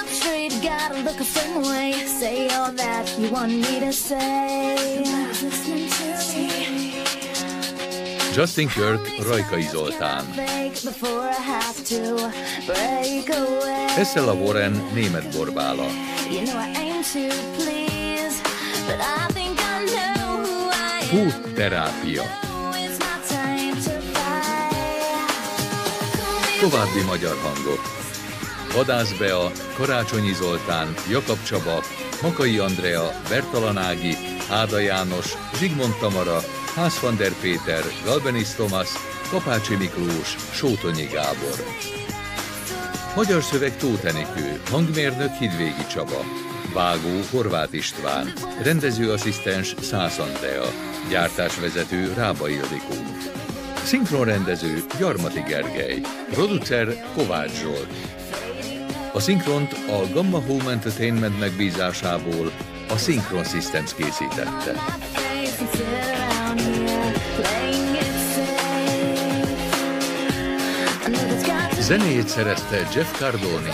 up straight, gotta look a certain way. Say all that you want me to say. Justin Kirk, Rajkai Zoltán. Eszela Warren, német borbála. Food terápia. További magyar hangok. Vadász Bea, Karácsonyi Zoltán, Jakab Csaba, Makai Andrea, Bertalan Ági, Áda János, Zsigmond Tamara, Ház van der Péter, Galbenis Thomas, Kapácsi Miklós, Sótonyi Gábor. Magyar szöveg Tóth hangmérnök Hidvégi Csaba, vágó Horváth István, rendezőasszisztens Szász Andrea, gyártásvezető Rábai Ildikó. Szinkronrendező Gyarmati Gergely, producer Kovács Zsolt. A szinkront a Gamma Home Entertainment megbízásából a Synchron Systems készítette. Zenéjét szerezte Jeff Cardoni,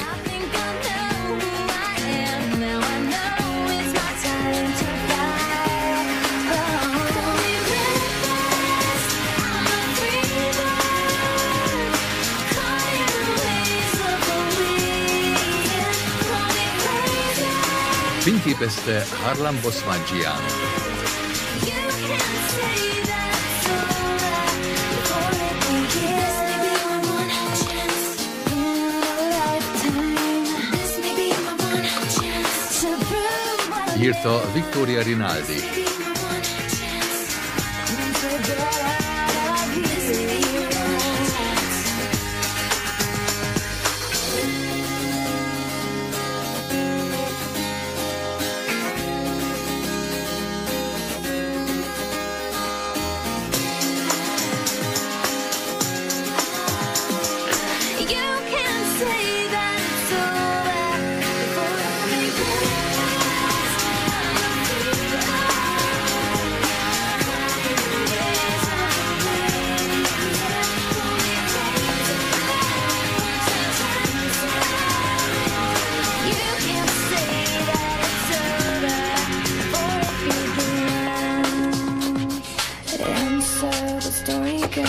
to prove what Írta Victoria Rinaldi.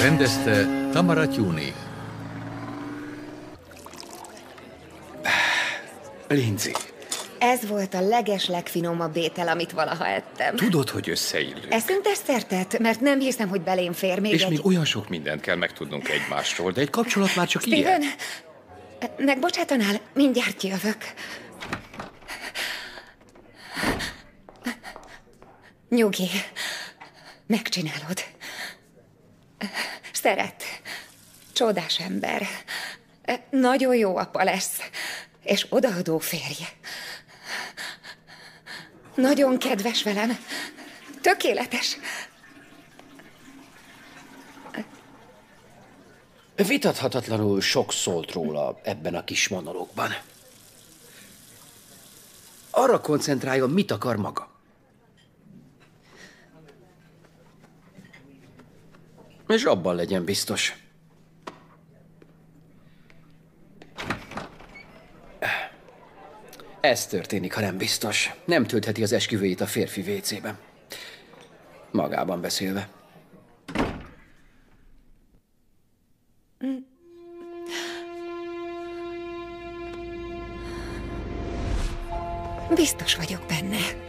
Rendezte Tamara Tyuni. Lindsay, Ez volt a leges legfinomabb étel, amit valaha ettem. tudod, hogy összeillünk. Eszünk deszertet, mert nem hiszem, hogy belém fér még És egy... még olyan sok mindent kell megtudnunk egymásról, de egy kapcsolat már csak Steven, ilyen. megbocsátanál? Mindjárt jövök. Nyugi, megcsinálod. Szeret. Csodás ember. Nagyon jó apa lesz. És odaadó férje. Nagyon kedves velem. Tökéletes. Vitathatatlanul sok szólt róla ebben a kis monológban. Arra koncentráljon, mit akar maga. És abban legyen biztos. Ez történik, ha nem biztos. Nem töltheti az esküvőjét a férfi vécében. Magában beszélve. Biztos vagyok benne.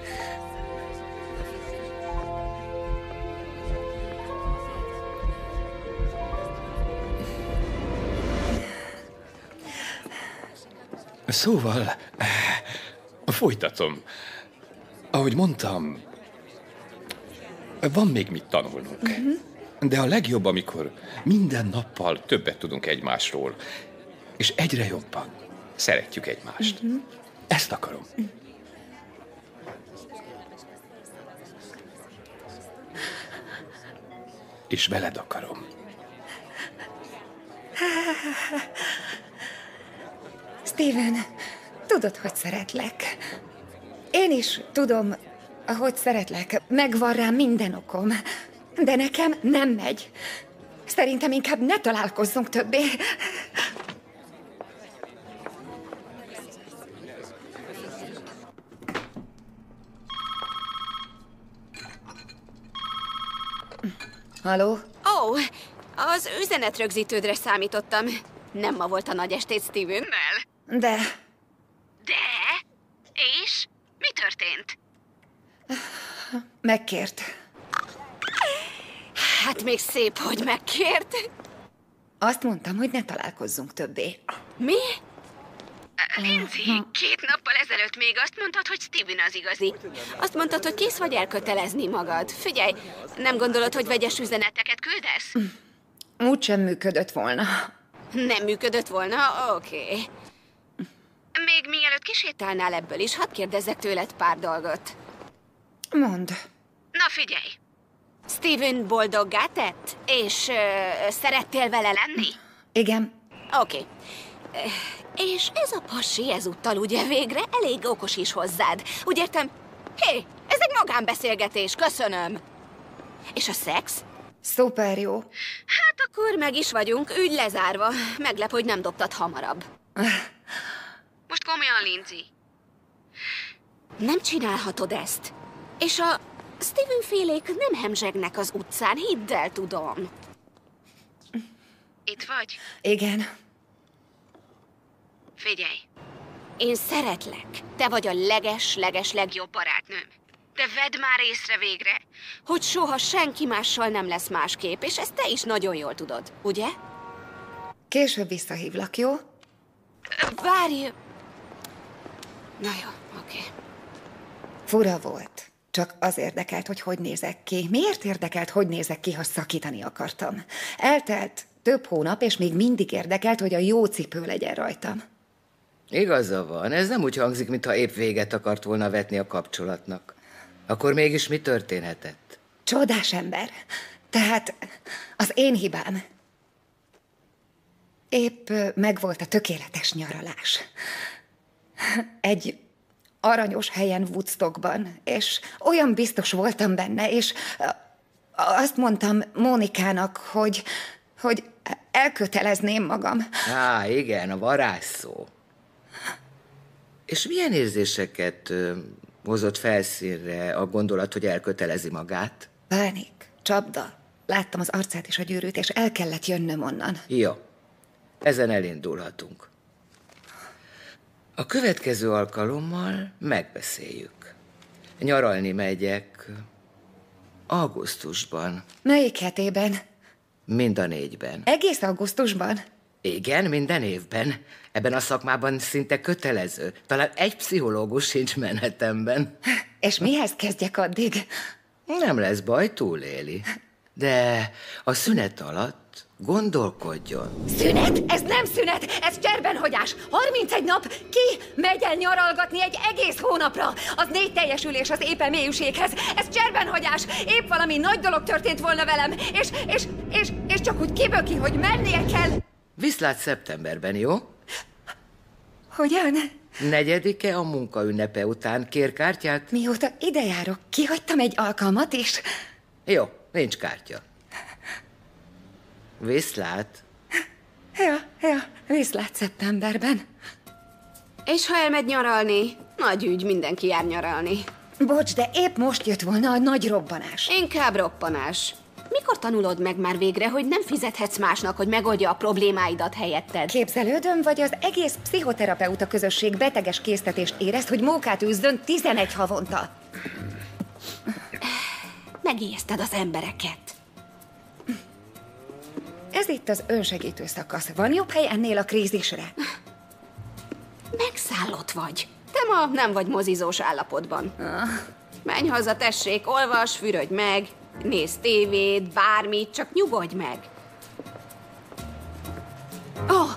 Szóval, folytatom. Ahogy mondtam, van még mit tanulnunk. De a legjobb, amikor minden nappal többet tudunk egymásról, és egyre jobban szeretjük egymást. Ezt akarom. És veled akarom. Steven, tudod, hogy szeretlek. Én is tudom, hogy szeretlek. Megvan rá minden okom. De nekem nem megy. Szerintem inkább ne találkozzunk többé. Haló? Ó, oh, az üzenetrögzítődre számítottam. Nem ma volt a nagy estét Stevennel. De De? És? Mi történt? megkért. Hát még szép, hogy megkért. Azt mondtam, hogy ne találkozzunk többé. Mi? Lindsay, két nappal ezelőtt még azt mondtad, hogy Steven az igazi. Azt mondtad, hogy kész vagy elkötelezni magad. Figyelj, nem gondolod, hogy vegyes üzeneteket küldesz? Úgy sem működött volna. Nem működött volna? Oké. Okay. Még mielőtt kisétálnál ebből is, hadd kérdezzek tőled pár dolgot. Mond. Na figyelj! Steven boldoggá tett? És ö, szerettél vele lenni? Igen, Oké. Okay. És ez a pasi ezúttal ugye végre elég okos is hozzád. Úgy értem, hé, ez egy magánbeszélgetés, köszönöm. És a szex? szuper jó. Hát akkor meg is vagyunk, ügy lezárva. Meglep, hogy nem dobtad hamarabb. Most komolyan, Lindsay. Nem csinálhatod ezt. És a Steven félék nem hemzsegnek az utcán, hidd el, tudom. Itt vagy? Igen. Figyelj, én szeretlek. Te vagy a leges-leges legjobb barátnőm. De vedd már észre végre, hogy soha senki mással nem lesz másképp, és ezt te is nagyon jól tudod, ugye? Később visszahívlak, jó? Várj! Na jó, oké. Fura volt. Csak az érdekelt, hogy hogy nézek ki. Miért érdekelt, hogy nézek ki, ha szakítani akartam? Eltelt több hónap, és még mindig érdekelt, hogy a jó cipő legyen rajtam. Igaza van, ez nem úgy hangzik, mintha épp véget akart volna vetni a kapcsolatnak. Akkor mégis mi történhetett? Csodás ember. Tehát az én hibám. Épp megvolt a tökéletes nyaralás. Egy aranyos helyen Woodstockban, és olyan biztos voltam benne, és azt mondtam Mónikának, hogy, hogy elkötelezném magam. Á, igen, a varázsszó. És milyen érzéseket hozott felszínre a gondolat, hogy elkötelezi magát? Pánik, csapda. Láttam az arcát és a gyűrűt, és el kellett jönnöm onnan. Jó, ezen elindulhatunk. A következő alkalommal megbeszéljük. Nyaralni megyek augusztusban, Melyik hetében? mind a négyben. Egész augusztusban? Igen, minden évben. Ebben a szakmában szinte kötelező. Talán egy pszichológus sincs menetemben. És mihez kezdjek addig? Nem lesz baj, túléli. De a szünet alatt gondolkodjon. Szünet? Ez nem szünet, ez cserbenhagyás. 31 nap ki megy el nyaralgatni egy egész hónapra. Az négy teljesülés az éppen mélyűséghez. Ez cserbenhagyás. Épp valami nagy dolog történt volna velem. És, és, és, és csak úgy kiböki, hogy mennie kell. Viszlát szeptemberben, jó? Hogyan? Negyedike a munkaünnepe után kér kártyát? Mióta ide járok, kihagytam egy alkalmat is. Jó, nincs kártya. Viszlát. Ja, ja, viszlát szeptemberben. És ha elmegy nyaralni, nagy ügy, mindenki jár nyaralni. Bocs, de épp most jött volna a nagy robbanás. Inkább roppanás. Mikor tanulod meg már végre, hogy nem fizethetsz másnak, hogy megoldja a problémáidat helyetted? Képzelődöm, vagy az egész pszichoterapeuta közösség beteges késztetést érez, hogy mókát űzzön 11 havonta. Megijeszted az embereket. Ez itt az önsegítő szakasz. Van jobb hely ennél a krízisre? Megszállott vagy. Te ma nem vagy mozizós állapotban. Menj haza, tessék, olvas, fürödj meg, nézz tévét, bármit, csak nyugodj meg. Ó, oh,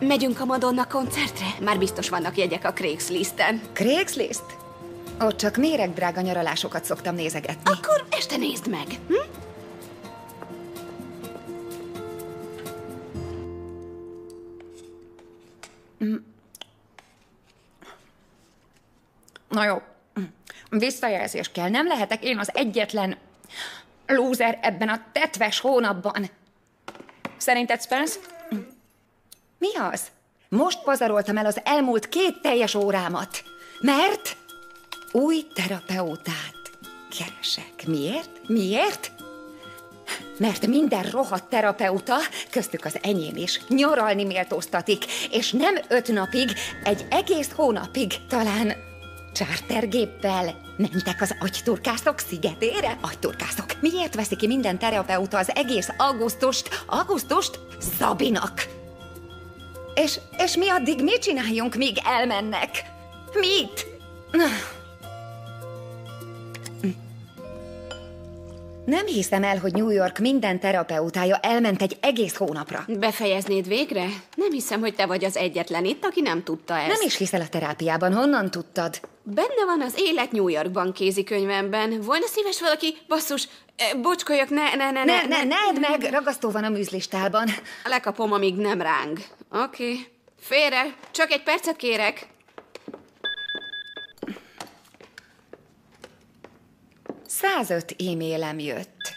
megyünk a Madonna koncertre? Már biztos vannak jegyek a Craigslisten. Craigslist? Ott csak méregdrága nyaralásokat szoktam nézegetni. Akkor este nézd meg, hm? Na jó, visszajelzés kell. Nem lehetek én az egyetlen lúzer ebben a tetves hónapban. Szerinted, Spence? Mi az? Most pazaroltam el az elmúlt két teljes órámat. Mert új terapeutát keresek. Miért? Miért? Mert minden rohadt terapeuta, köztük az enyém is, nyaralni méltóztatik, és nem öt napig, egy egész hónapig, talán Chartergéppel mentek az agyturkászok szigetére? Agyturkászok. Miért veszi ki minden terapeuta az egész augusztust, augusztust Szabinak? És, és mi addig mit csináljunk, míg elmennek? Mit? Nem hiszem el, hogy New York minden terapeutája elment egy egész hónapra. Befejeznéd végre? Nem hiszem, hogy te vagy az egyetlen itt, aki nem tudta ezt. Nem is hiszel a terápiában, honnan tudtad? Benne van az Élet New Yorkban kézikönyvemben. Volna szíves valaki? Basszus, eh, bocskoljak, ne, ne, ne, Ne, ne, ne edd meg, ragasztó van a műzlistálban. Lekapom, amíg nem ráng. Oké. Okay. Félre, csak egy percet kérek. 105 e-mailem jött.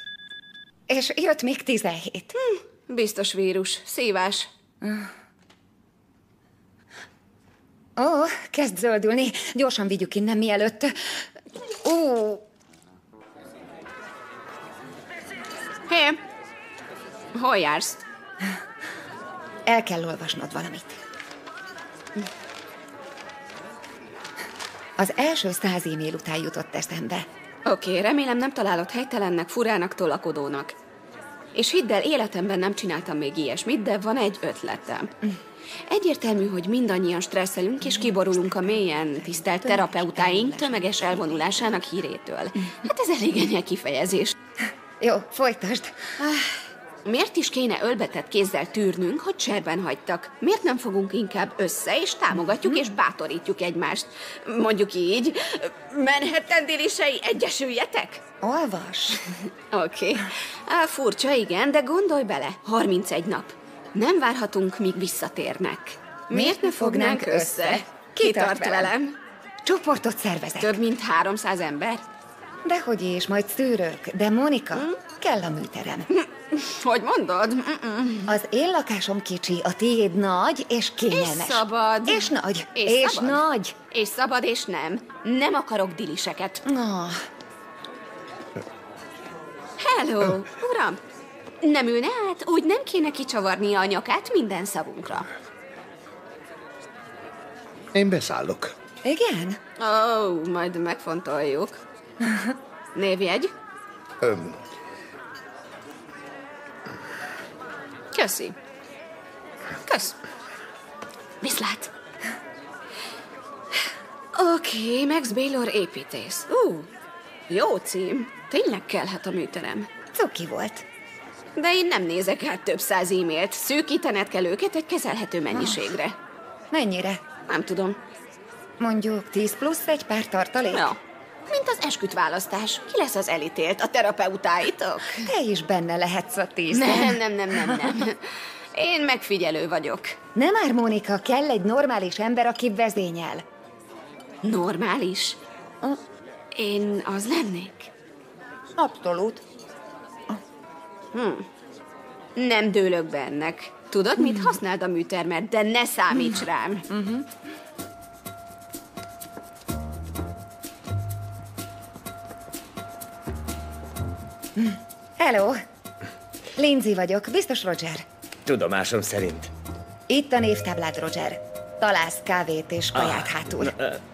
És jött még 17. Biztos vírus. Szívás. Ó, kezd zöldülni. Gyorsan vigyük innen mielőtt. Ó, Hé! Hol jársz? el kell olvasnod valamit. Az első száz e-mail után jutott eszembe. Oké, okay, remélem nem találod helytelennek, furának, tolakodónak. És hidd el, életemben nem csináltam még ilyesmit, de van egy ötletem. Egyértelmű, hogy mindannyian stresszelünk és kiborulunk a mélyen tisztelt terapeutáink tömeges elvonulásának hírétől. Hát ez elég enyhe kifejezés. Jó, folytasd. Miért is kéne ölbetett kézzel tűrnünk, hogy cserben hagytak? Miért nem fogunk inkább össze, és támogatjuk és bátorítjuk egymást? Mondjuk így, Manhattan dilisei egyesüljetek? Olvas. Oké. Okay. Furcsa, igen, de gondolj bele, 31 nap. Nem várhatunk, míg visszatérnek. Miért ne fognánk össze? Ki tart velem? Csoportot szervezek. Több mint 300 ember? Dehogy is, majd szűrök. De Monika, kell a műterem. Hogy mondod? Mm-mm. Az én lakásom kicsi, a tiéd nagy és kényelmes. És szabad. És nagy. És és szabad. nagy. És szabad, és nem. Nem akarok diliseket. Oh, Hello, uram! Nem ülne át? Úgy nem kéne kicsavarnia a nyakát minden szavunkra. Én beszállok. igen? Ó, oh, majd megfontoljuk. Névjegy? Öm, Köszi. Kösz. Viszlát. Oké, okay, Max Baylor építész. Ú, uh, jó cím. Tényleg kellhet a műterem. Cuki volt. De én nem nézek át több száz e-mailt. Szűkítened kell őket egy kezelhető mennyiségre. Mennyire? Nem tudom. Mondjuk 10 plusz egy pár tartalék? Ja. Mint az esküt választás. Ki lesz az elítélt? A terapeutáitok? Te is benne lehetsz a tízben. Nem, nem, nem, nem, nem. Én megfigyelő vagyok. Nem már, Mónika, kell egy normális ember, aki vezényel. Normális? Én az lennék? Abszolút. Nem dőlök be ennek. Tudod, mit használd a műtermet, de ne számíts rám. Hello. Lindsay vagyok, biztos Roger. Tudomásom szerint. Itt a névtáblád, Roger. Találsz kávét és kaját hátul.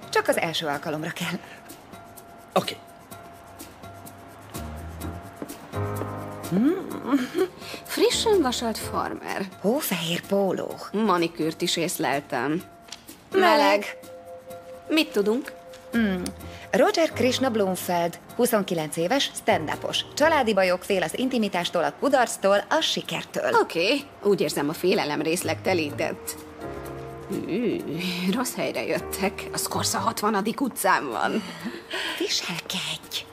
Csak az első alkalomra kell. Oké. Frissen vasalt farmer. Hófehér póló. Manikűrt is észleltem. Meleg. Mit tudunk? Roger Krishna Blumfeld, 29 éves, stand-upos. Családi bajok fél az intimitástól, a kudarctól, a sikertől. Oké, okay. úgy érzem a félelem részleg telített. Ű, rossz helyre jöttek. A Skorza 60. utcán van. Viselkedj!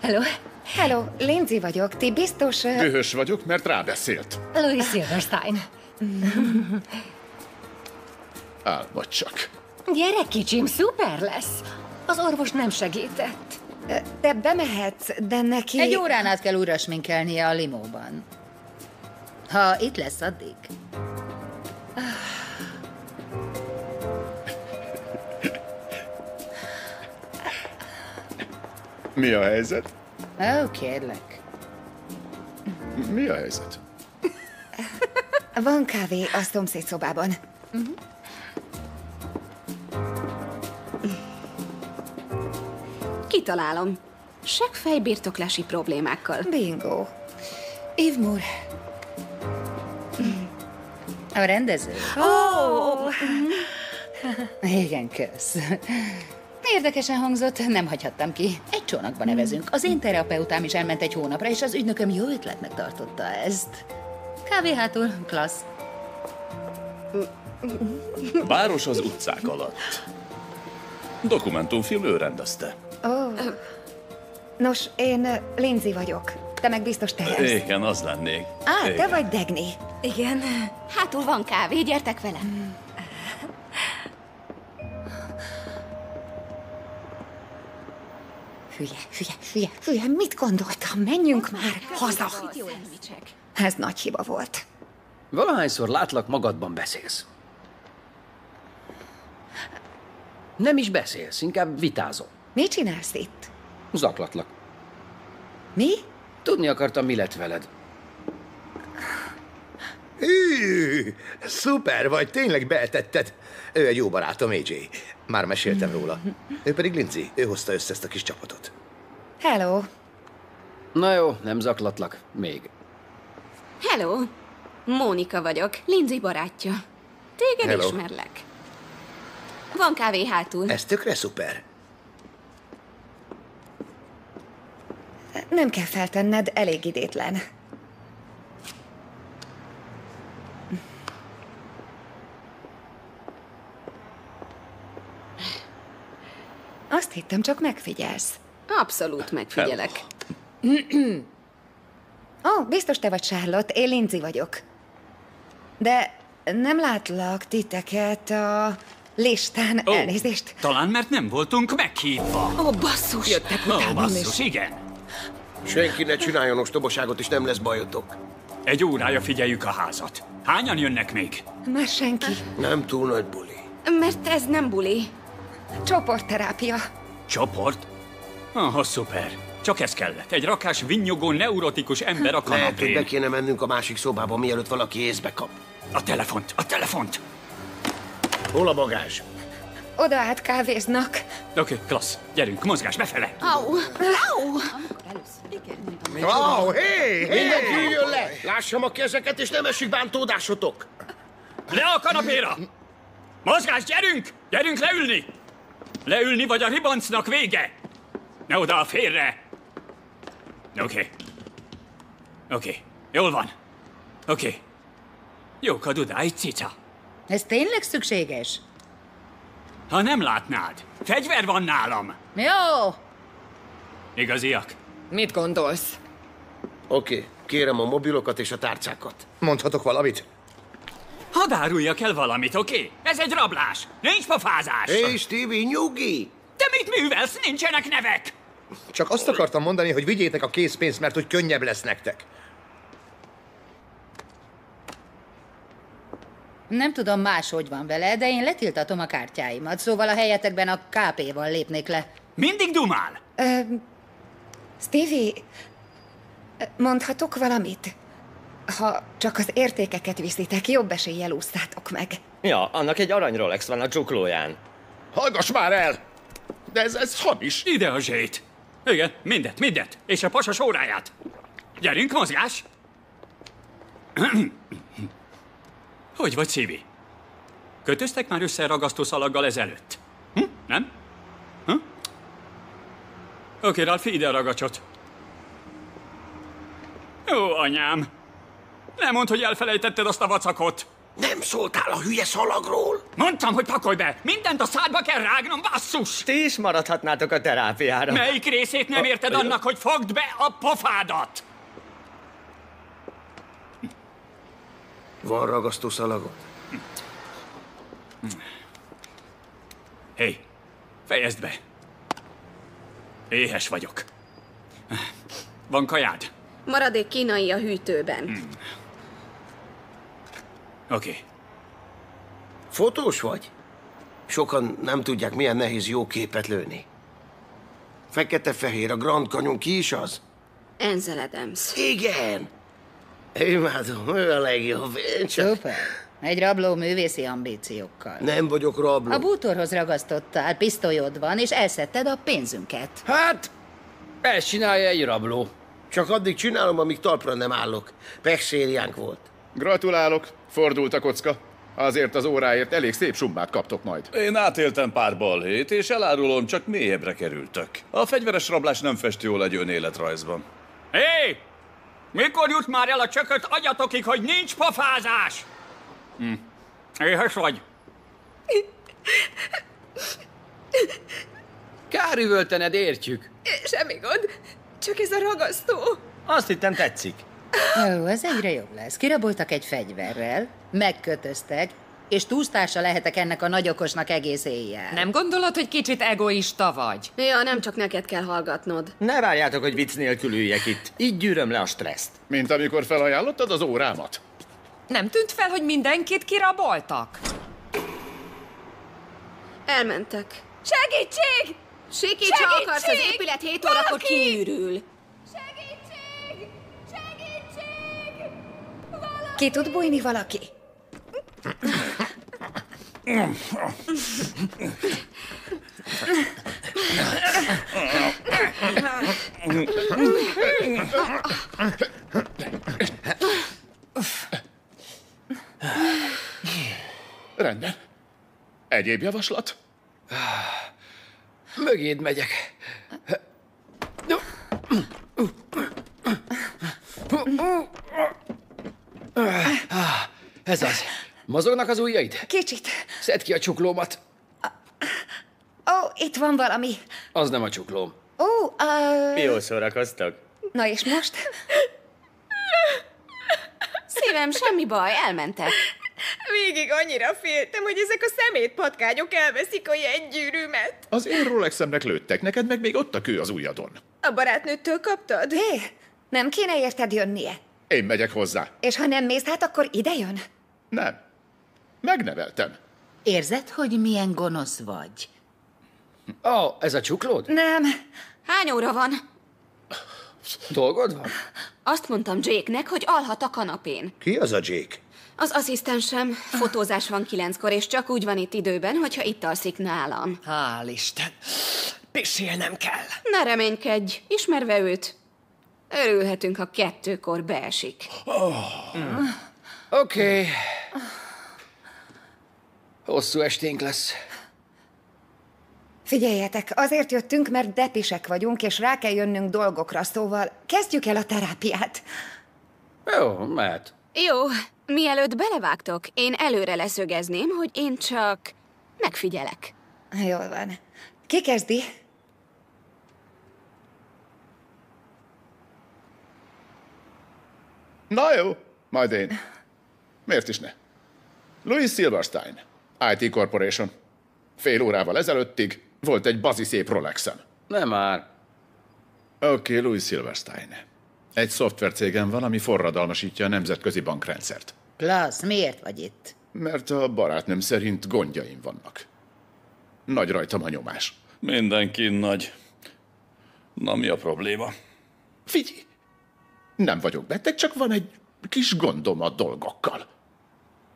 Hello. Hello, Lindsay vagyok. Ti biztos... ö, Dühös vagyok, mert rábeszélt. Louis Silverstein. Álmod csak. Gyere, kicsim, szuper lesz. Az orvos nem segített. Te bemehetsz, de neki... Egy órán át kell újra sminkelnie a limóban. Ha itt lesz addig. Mi a helyzet? Ó, kérlek. Mi a helyzet? Van kávé a szomszéd szobában. Kitalálom. Seggfejbirtoklási problémákkal. Bingo. Eve Moore. A rendező? Oh. Igen, kösz. Érdekesen hangzott, nem hagyhattam ki. Egy csónakba nevezünk. Az én terapeutám is elment egy hónapra, és az ügynököm jó ötletnek tartotta ezt. Kávé hátul, klassz. Város az utcák alatt. Dokumentumfilm ő rendezte. Oh. Nos, én Lindsay vagyok. Te meg biztos tehersz. Igen, az lennék. Á, te Igen. vagy Degni. Igen. Hátul van kávé, gyertek velem. Hülye, hülye, hülye, hülye, mit gondoltam? Menjünk már haza. Ez nagy hiba volt. Valahányszor látlak, magadban beszélsz. Nem is beszélsz, inkább vitázol. Mit csinálsz itt? Zaklatlak. Mi? Tudni akartam, mi lett veled. Hű, szuper vagy, tényleg beeltetted. Ő egy jó barátom, AJ. Már meséltem róla. Ő pedig Lindsay, ő hozta össze ezt a kis csapatot. Hello. Na jó, nem zaklatlak. Még. Hello. Mónika vagyok, Lindsay barátja. Téged Hello. ismerlek. Van kávé hátul. Ez tökre szuper. Nem kell feltenned, elég idétlen. Azt hittem, csak megfigyelsz. Abszolút megfigyelek. Ó, oh, biztos te vagy Charlotte, én Lindsay vagyok. De nem látlak titeket a listán. Ó, Elnézést. Talán mert nem voltunk meghívva. Ó, basszus! Jöttek utánam basszus, is. igen. Senki ne csináljon ostobaságot, és nem lesz bajotok. Egy órája figyeljük a házat. Hányan jönnek még? Már senki. Nem túl nagy buli. Mert ez nem buli. Csoportterápia. Csoport? Aha, szuper. Csak ez kellett. Egy rakás vinnyogó, neurotikus ember a Lehet, hogy be kanapén. kéne mennünk a másik szobába, mielőtt valaki észbe kap. A telefont, a telefont. Hol a bagázs? Oda át kávéznak. Oké, klassz. Gyerünk, mozgás befele. Au! Au! Wow, hé, hé! Mindenki üljön le! Lássam a kezeket, és nem esik bántódásotok! Le a kanapéra! Mozgás, gyerünk! Gyerünk leülni! Leülni, vagy a ribancnak vége! Ne oda a félre! Oké. Oké, jól van. Oké. Jók a dudáj, cica. Ez tényleg szükséges? Ha nem látnád, fegyver van nálam. Jó! Igaziak. Mit gondolsz? Oké, kérem a mobilokat és a tárcákat. Mondhatok valamit? Hadd áruljak el valamit, oké? Ez egy rablás. Nincs pofázás. Hé, Stevie, nyugi! Te mit művelsz? Nincsenek nevek. Csak azt akartam mondani, hogy vigyétek a készpénzt, mert hogy könnyebb lesz nektek. Nem tudom máshogy van vele, de én letiltatom a kártyáimat, szóval a helyetekben a KP-val lépnék le. Mindig dumál. Ö, Stevie, mondhatok valamit? Ha csak az értékeket viszitek, jobb eséllyel úsztátok meg. Ja, annak egy arany Rolex van a csuklóján. Hallgass már el! De ez, ez hamis. Ide a zsét. Igen, mindet, mindet. És a pasas óráját. Gyerünk, mozgás! Hogy vagy, Szívi? Kötöztek már össze ragasztószalaggal ezelőtt? Hm? Nem? Hm? Oké, Ralfi, ide a ragacsot. Ó, anyám. Nem mondd, hogy elfelejtetted azt a vacakot. Nem szóltál a hülye szalagról? Mondtam, hogy pakolj be! Mindent a szádba kell rágnom, basszus! Ti is maradhatnátok a terápiára. Melyik részét nem érted annak, hogy fogd be a pofádat? Van ragasztó szalagod? Hé, hey, fejezd be. Éhes vagyok. Van kajád? Maradék kínai a hűtőben. Hmm. Oké. Okay. Fotós vagy? Sokan nem tudják, milyen nehéz jó képet lőni. Fekete-fehér, a Grand Canyon ki is az? Adams. Igen. Imádom, ő a legjobb. Én csak Szuper. Egy rabló művészi ambíciókkal. nem vagyok rabló. A bútorhoz ragasztottál, pisztolyod van, és elszedted a pénzünket. Hát, ezt csinálja egy rabló. Csak addig csinálom, amíg talpra nem állok. Pexériánk volt. Gratulálok, fordult a kocka. Azért az óráért elég szép summát kaptok majd. Én átéltem pár balhét, és elárulom, csak mélyebbre kerültök. A fegyveres rablás nem fest jól egy önéletrajzban. Hé! Mikor jut már el a csököt agyatokig, hogy nincs pofázás? Hm. Éhes vagy? Kár üvöltened, értjük. Semmi gond, csak ez a ragasztó. Azt hittem tetszik. Ó, ez egyre jobb lesz. Kiraboltak egy fegyverrel, megkötöztek, és túlztása lehetek ennek a nagyokosnak egész éjjel. Nem gondolod, hogy kicsit egoista vagy? Ja, nem csak neked kell hallgatnod. Ne várjátok, hogy vicc nélkül üljek itt. Így gyűröm le a stresszt. Mint amikor felajánlottad az órámat. Nem tűnt fel, hogy mindenkit kiraboltak? Elmentek. Segítség! Ha Segítség! akarsz, az épület 7 órakor Valaki! kiürül. Segítség! Segítség! Ki tud bújni valaki? Rendben. Egyéb javaslat? Mögéd megyek. Ez az. Mozognak az ujjaid? Kicsit. Szedd ki a csuklómat. Ó, itt van valami. Az nem a csuklóm. Ó, uh, Jól szórakoztak. na és most? Szívem, semmi baj, elmentek. Végig annyira féltem, hogy ezek a szemétpatkányok elveszik a jegygyűrűmet. Az én Rolexemnek lőttek, neked meg még ott a kő az ujjadon. A barátnőtől kaptad? Hé, nem kéne érted jönnie? Én megyek hozzá. És ha nem mész, hát akkor ide jön? Nem. Megneveltem. Érzed, hogy milyen gonosz vagy? Ó, oh, ez a csuklód? Nem. Hány óra van? Dolgod van? Azt mondtam Jake-nek, hogy alhat a kanapén. Ki az a Jake? Az asszisztensem, fotózás van kilenckor, és csak úgy van itt időben, hogyha itt alszik nálam. Hál' Isten. Pisélnem kell. Ne reménykedj, ismerve őt. Örülhetünk, ha kettőkor beesik. Oké. Okay. Hosszú esténk lesz. Figyeljetek, azért jöttünk, mert depisek vagyunk, és rá kell jönnünk dolgokra, szóval kezdjük el a terápiát. Jó, mehet. Jó, mielőtt belevágtok, én előre leszögezném, hogy én csak megfigyelek. Jól van. Ki kezdi? Na jó, majd én. Miért is ne? Louis Silverstein, IT Corporation. Fél órával ezelőttig volt egy bazi szép Rolexem. Nem már. Oké, okay, Louis Silverstein. Egy szoftvercégem van, ami forradalmasítja a nemzetközi bankrendszert. Klassz, miért vagy itt? Mert a barátnőm szerint gondjaim vannak. Nagy rajtam a nyomás. Mindenki nagy. Na, mi a probléma? Figyelj! Nem vagyok beteg, csak van egy kis gondom a dolgokkal.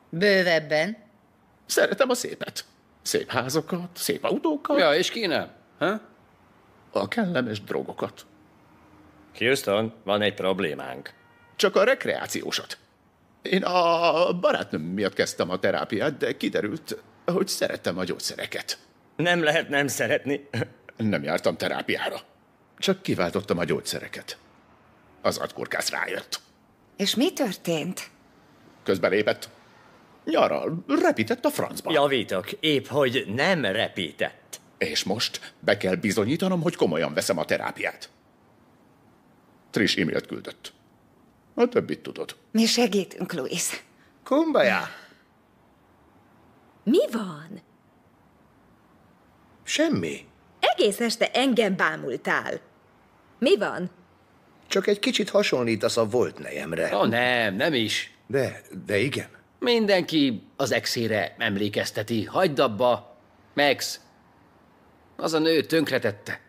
Bővebben. Szeretem a szépet. Szép házakat, szép autókat. Ja, és ki nem? Ha? A kellemes drogokat. Houston, van egy problémánk. Csak a rekreációsat. Én a barátnőm miatt kezdtem a terápiát, de kiderült, hogy szeretem a gyógyszereket. Nem lehet nem szeretni. Nem jártam terápiára. Csak kiváltottam a gyógyszereket. Az agykorkász rájött. És mi történt? Közbelépett. Nyaral, repített a francba. Javítok, épp hogy nem repített. És most be kell bizonyítanom, hogy komolyan veszem a terápiát. Trish e-mailt küldött. A többit tudod. Mi segítünk, Louis. Kumbaya! Mi van? Semmi. Egész este engem bámultál. Mi van? Csak egy kicsit hasonlítasz a volt nejemre. Ó, nem, nem is. De, de igen. Mindenki az exére emlékezteti. Hagyd abba, Max. Az a nő tönkretette.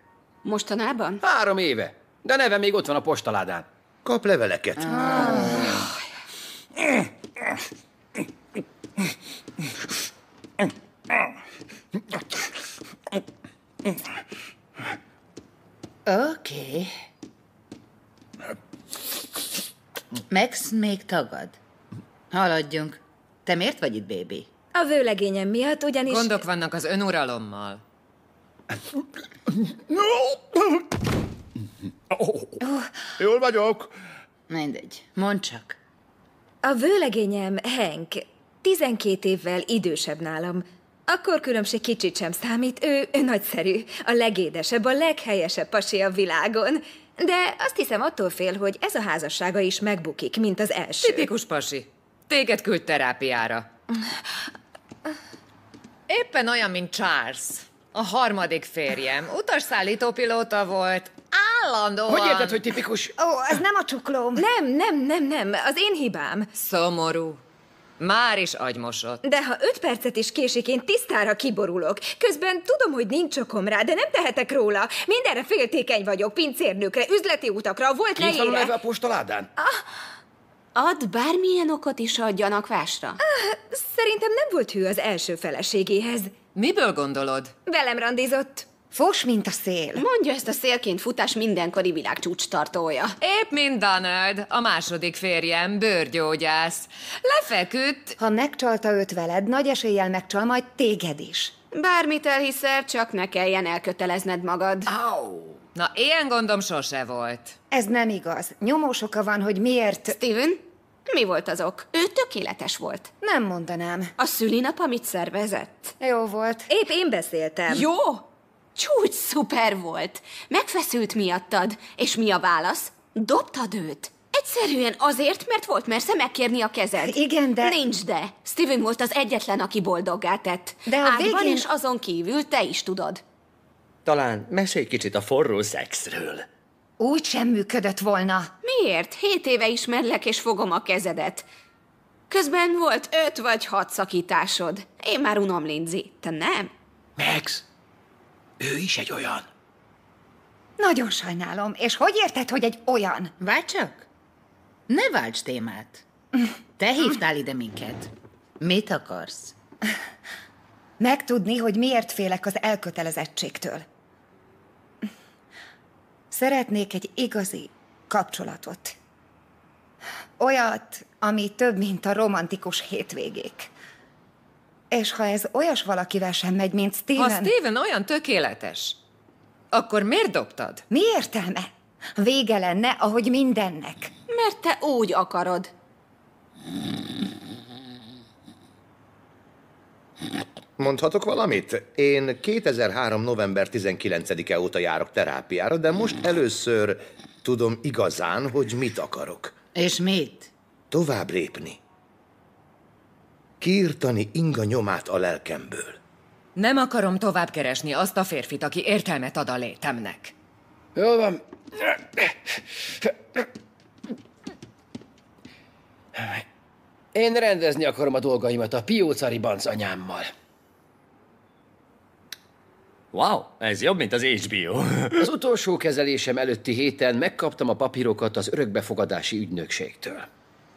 Mostanában? Három éve. De a neve még ott van a postaládán. Kap leveleket. Ah. Oké. Okay. Max még tagad. Haladjunk. Te miért vagy itt, bébi? A vőlegényem miatt ugyanis... Gondok vannak az önuralommal. Jól vagyok. Mindegy. Mondd csak. A vőlegényem Hank 12 évvel idősebb nálam. Akkor különbség kicsit sem számít, ő, ő nagyszerű, a legédesebb, a leghelyesebb pasi a világon. De azt hiszem attól fél, hogy ez a házassága is megbukik, mint az első. Tipikus pasi. Téged küld terápiára. Éppen olyan, mint Charles. A harmadik férjem. Utasszállítópilóta volt. Állandóan. Hogy érted, hogy tipikus? Ó, ez nem a csuklóm. Nem, nem, nem, nem, az én hibám. Szomorú. Már is agymosott. De ha öt percet is késik, én tisztára kiborulok. Közben tudom, hogy nincs okom rá, de nem tehetek róla. Mindenre féltékeny vagyok, pincérnőkre, üzleti utakra, volt Kint van a neve a postaládán? Ad bármilyen okot is a gyanakvásra? Ah, szerintem nem volt hű az első feleségéhez. Miből gondolod? Velem randizott. Fos, mint a szél. Mondja ezt a szélként futás mindenkori világcsúcs tartója. Épp mint Donald, a második férjem, bőrgyógyász. Lefeküdt. Ha megcsalta őt veled, nagy eséllyel megcsal majd téged is. Bármit elhiszel, csak ne kelljen elkötelezned magad. Au. Na, ilyen gondom sose volt. Ez nem igaz. Nyomós oka van, hogy miért... Steven, mi volt az ok? Ő tökéletes volt. Nem mondanám. A szülinap, amit szervezett? Jó volt. Épp én beszéltem. Jó! Csúcs szuper volt. Megfeszült miattad. És mi a válasz? Dobtad őt. Egyszerűen azért, mert volt mersze megkérni a kezed. Igen, de... Nincs de. Steven volt az egyetlen, aki boldoggá tett. De a Ágyban végén- és azon kívül te is tudod. Talán mesélj kicsit a forró szexről. Úgy sem működött volna. Miért? Hét éve ismerlek, és fogom a kezedet. Közben volt öt vagy hat szakításod. Én már unom Lindsay. Te nem? Max, ő is egy olyan. Nagyon sajnálom. És hogy érted, hogy egy olyan? Várj csak! Ne válts témát. Te hívtál ide minket. Mit akarsz? Megtudni, hogy miért félek az elkötelezettségtől. Szeretnék egy igazi kapcsolatot. Olyat, ami több, mint a romantikus hétvégék. És ha ez olyas valakivel sem megy, mint Steven... Ha Steven olyan tökéletes, akkor miért dobtad? Mi értelme? Vége lenne, ahogy mindennek. Mert te úgy akarod. Mondhatok valamit? Én 2003. november 19-e óta járok terápiára, de most először tudom igazán, hogy mit akarok. És mit? Tovább lépni. Kiirtani inga nyomát a lelkemből. Nem akarom tovább keresni azt a férfit, aki értelmet ad a létemnek. Jól van. Én rendezni akarom a dolgaimat a Piócari Banc anyámmal. Wow, ez jobb, mint az HBO. Az utolsó kezelésem előtti héten megkaptam a papírokat az örökbefogadási ügynökségtől.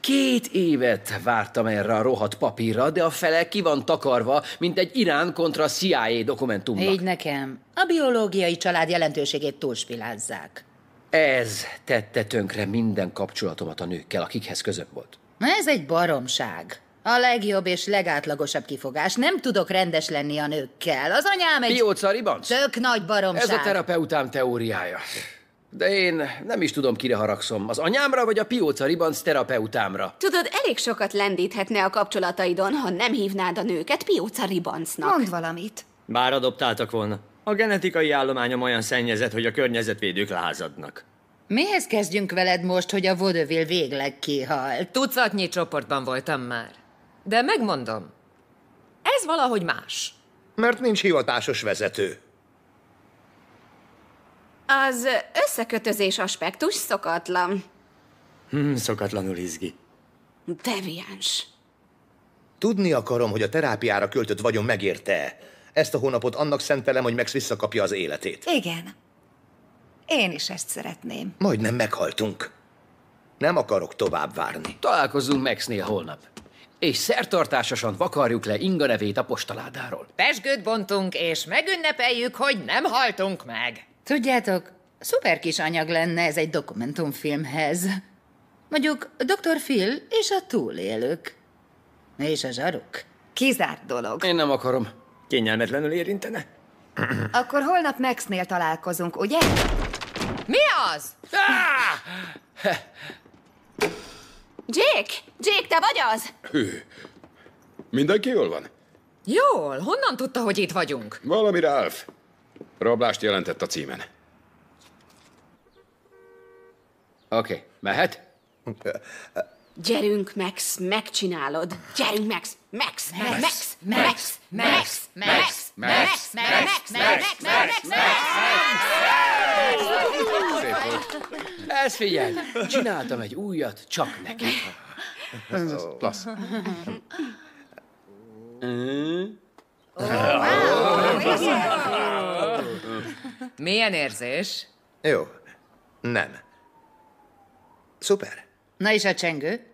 Két évet vártam erre a rohadt papírra, de a fele ki van takarva, mint egy Irán kontra CIA dokumentumnak. Így nekem. A biológiai család jelentőségét túlspilázzák. Ez tette tönkre minden kapcsolatomat a nőkkel, akikhez közöm volt. Ez egy baromság. A legjobb és legátlagosabb kifogás. Nem tudok rendes lenni a nőkkel. Az anyám egy... Pióca ribanc? Tök nagy baromság. Ez a terapeutám teóriája. De én nem is tudom, kire haragszom. Az anyámra vagy a Pióca ribanc terapeutámra? Tudod, elég sokat lendíthetne a kapcsolataidon, ha nem hívnád a nőket pióca ribancnak. Mondd valamit. Bár adoptáltak volna. A genetikai állományom olyan szennyezett, hogy a környezetvédők lázadnak. Mihez kezdjünk veled most, hogy a vodevil végleg kihalt? Tucatnyi csoportban voltam már. De megmondom, ez valahogy más. Mert nincs hivatásos vezető. Az összekötözés aspektus szokatlan. Hm, szokatlanul izgi. Deviáns. Tudni akarom, hogy a terápiára költött vagyon megérte Ezt a hónapot annak szentelem, hogy Max visszakapja az életét. Igen. Én is ezt szeretném. Majdnem meghaltunk. Nem akarok tovább várni. Találkozzunk Maxnél holnap. És szertartásosan vakarjuk le Inga nevét a postaládáról. Pesgőt bontunk, és megünnepeljük, hogy nem haltunk meg. Tudjátok, szuper kis anyag lenne ez egy dokumentumfilmhez. Mondjuk Dr. Phil és a túlélők. És a zsaruk. Kizárt dolog. Én nem akarom. Kényelmetlenül érintene. Akkor holnap Maxnél találkozunk, ugye? Mi az? Jake! Jake, te vagy az? Hű. Mindenki jól van? Jól, honnan tudta, hogy itt vagyunk? Valami Ralph. Rablást jelentett a címen. Oké, okay, mehet? Gyerünk, Max, megcsinálod. Gyerünk, Max, Max, Max, Max, Max, Max, Max, Max, Max, Max, Max, Szép volt. Ez figyelj, csináltam egy újat, csak neki. Ez klassz. Milyen érzés? Jó. Nem. Szuper. Na és a csengő?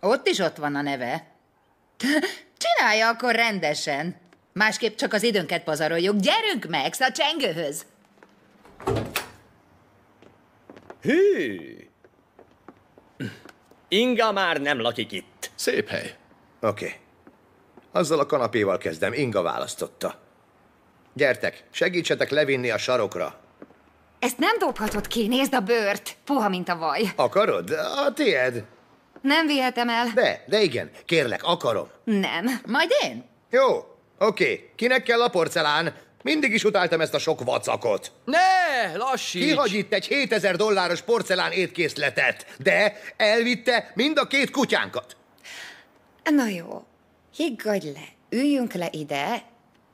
Ott is ott van a neve. Csinálja akkor rendesen. Másképp csak az időnket pazaroljuk. Gyerünk, Max, a csengőhöz! Hű! Inga már nem lakik itt. Szép hely. Oké. Okay. Azzal a kanapéval kezdem. Inga választotta. Gyertek, segítsetek levinni a sarokra. Ezt nem dobhatod ki, nézd a bőrt. Puha, mint a vaj. Akarod? A tied. Nem vihetem el. De, de igen. Kérlek, akarom. Nem. Majd én? Jó, oké. Okay. Kinek kell a porcelán? Mindig is utáltam ezt a sok vacakot. Ne, lassíts! Kihagy itt egy 7000 dolláros porcelán étkészletet, de elvitte mind a két kutyánkat. Na jó, higgadj le, üljünk le ide,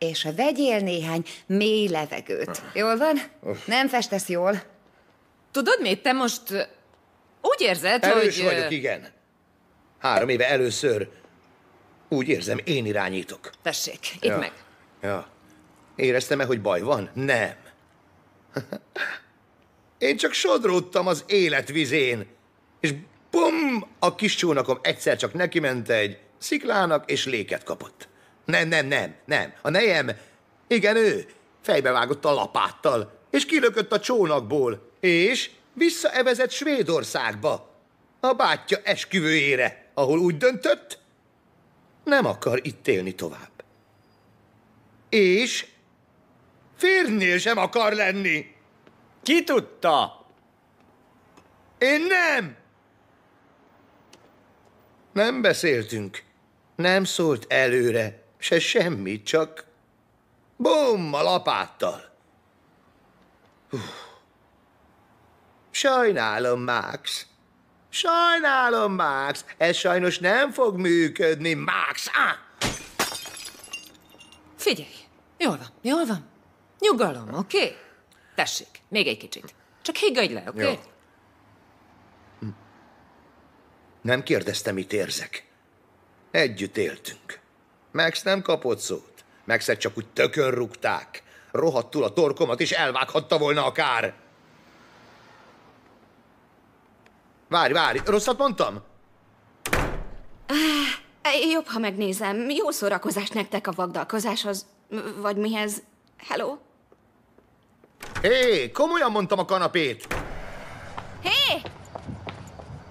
és vegyél néhány mély levegőt. Jól van? Nem festesz jól? Tudod mit, te most úgy érzed, Erős hogy... vagyok, igen. Három éve először úgy érzem, én irányítok. Tessék, itt Ja. meg. Ja. Éreztem-e, hogy baj van? Nem. Én csak sodródtam az életvizén, és bum, a kis csónakom egyszer csak nekiment egy sziklának, és léket kapott. Nem, nem, nem, nem. A nejem, igen, ő, fejbevágott a lapáttal, és kilökött a csónakból, és visszaevezett Svédországba, a bátyja esküvőjére, ahol úgy döntött, nem akar itt élni tovább. És férnél sem akar lenni. Ki tudta? Én nem! Nem beszéltünk. Nem szólt előre, se semmit, csak bum, a lapáttal. Hú. Sajnálom, Max. Sajnálom, Max. Ez sajnos nem fog működni, Max. Ah! Figyelj, jól van, jól van. Nyugalom, oké? Okay? Tessék, még egy kicsit. Csak higgadj le, oké? Jó. Okay? Nem kérdeztem, mit érzek. Együtt éltünk. Max nem kapott szót. Maxet csak úgy tökön rúgták. Rohadtul a torkomat is elvághatta volna akár. Várj, várj, rosszat mondtam? Jobb, ha megnézem. Jó szórakozás nektek a vagdalkozáshoz. Vagy mihez? Hello? Hé, komolyan mondtam a kanapét. Hé!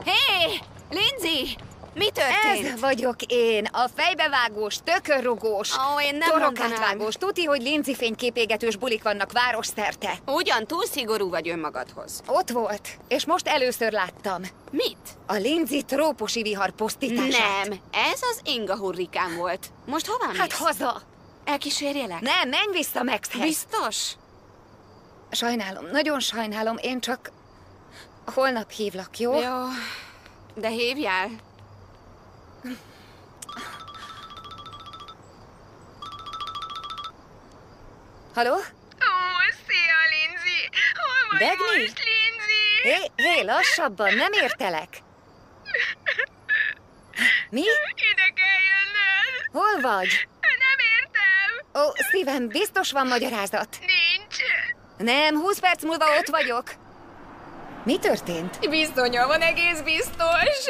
Hé! Lindsay! Mi történt? Ez vagyok én, a fejbevágós, tökörrugós, Ó, én nem torokátvágós, tuti, hogy linci fényképégetős bulik vannak városszerte. Ugyan túl szigorú vagy önmagadhoz. Ott volt, és most először láttam. Mit? A linci trópusi vihar pusztítását. Nem, ez az Inga hurrikán volt. Most hová mész? Hát haza. Elkísérjelek? Nem, menj vissza Maxhez. Biztos? Sajnálom, nagyon sajnálom, én csak holnap hívlak, jó? Jó, de hívjál. Haló? Ó, szia, Lindsay! Hol vagy Dagny? most, Lindsay? Hé, hé, lassabban, nem értelek. Mi? Ide kell jönnöd! Hol vagy? Nem értem! Ó, Steven, biztos van magyarázat. Nincs! Nem, 20 perc múlva ott vagyok. Mi történt? Biztonya van, egész biztos.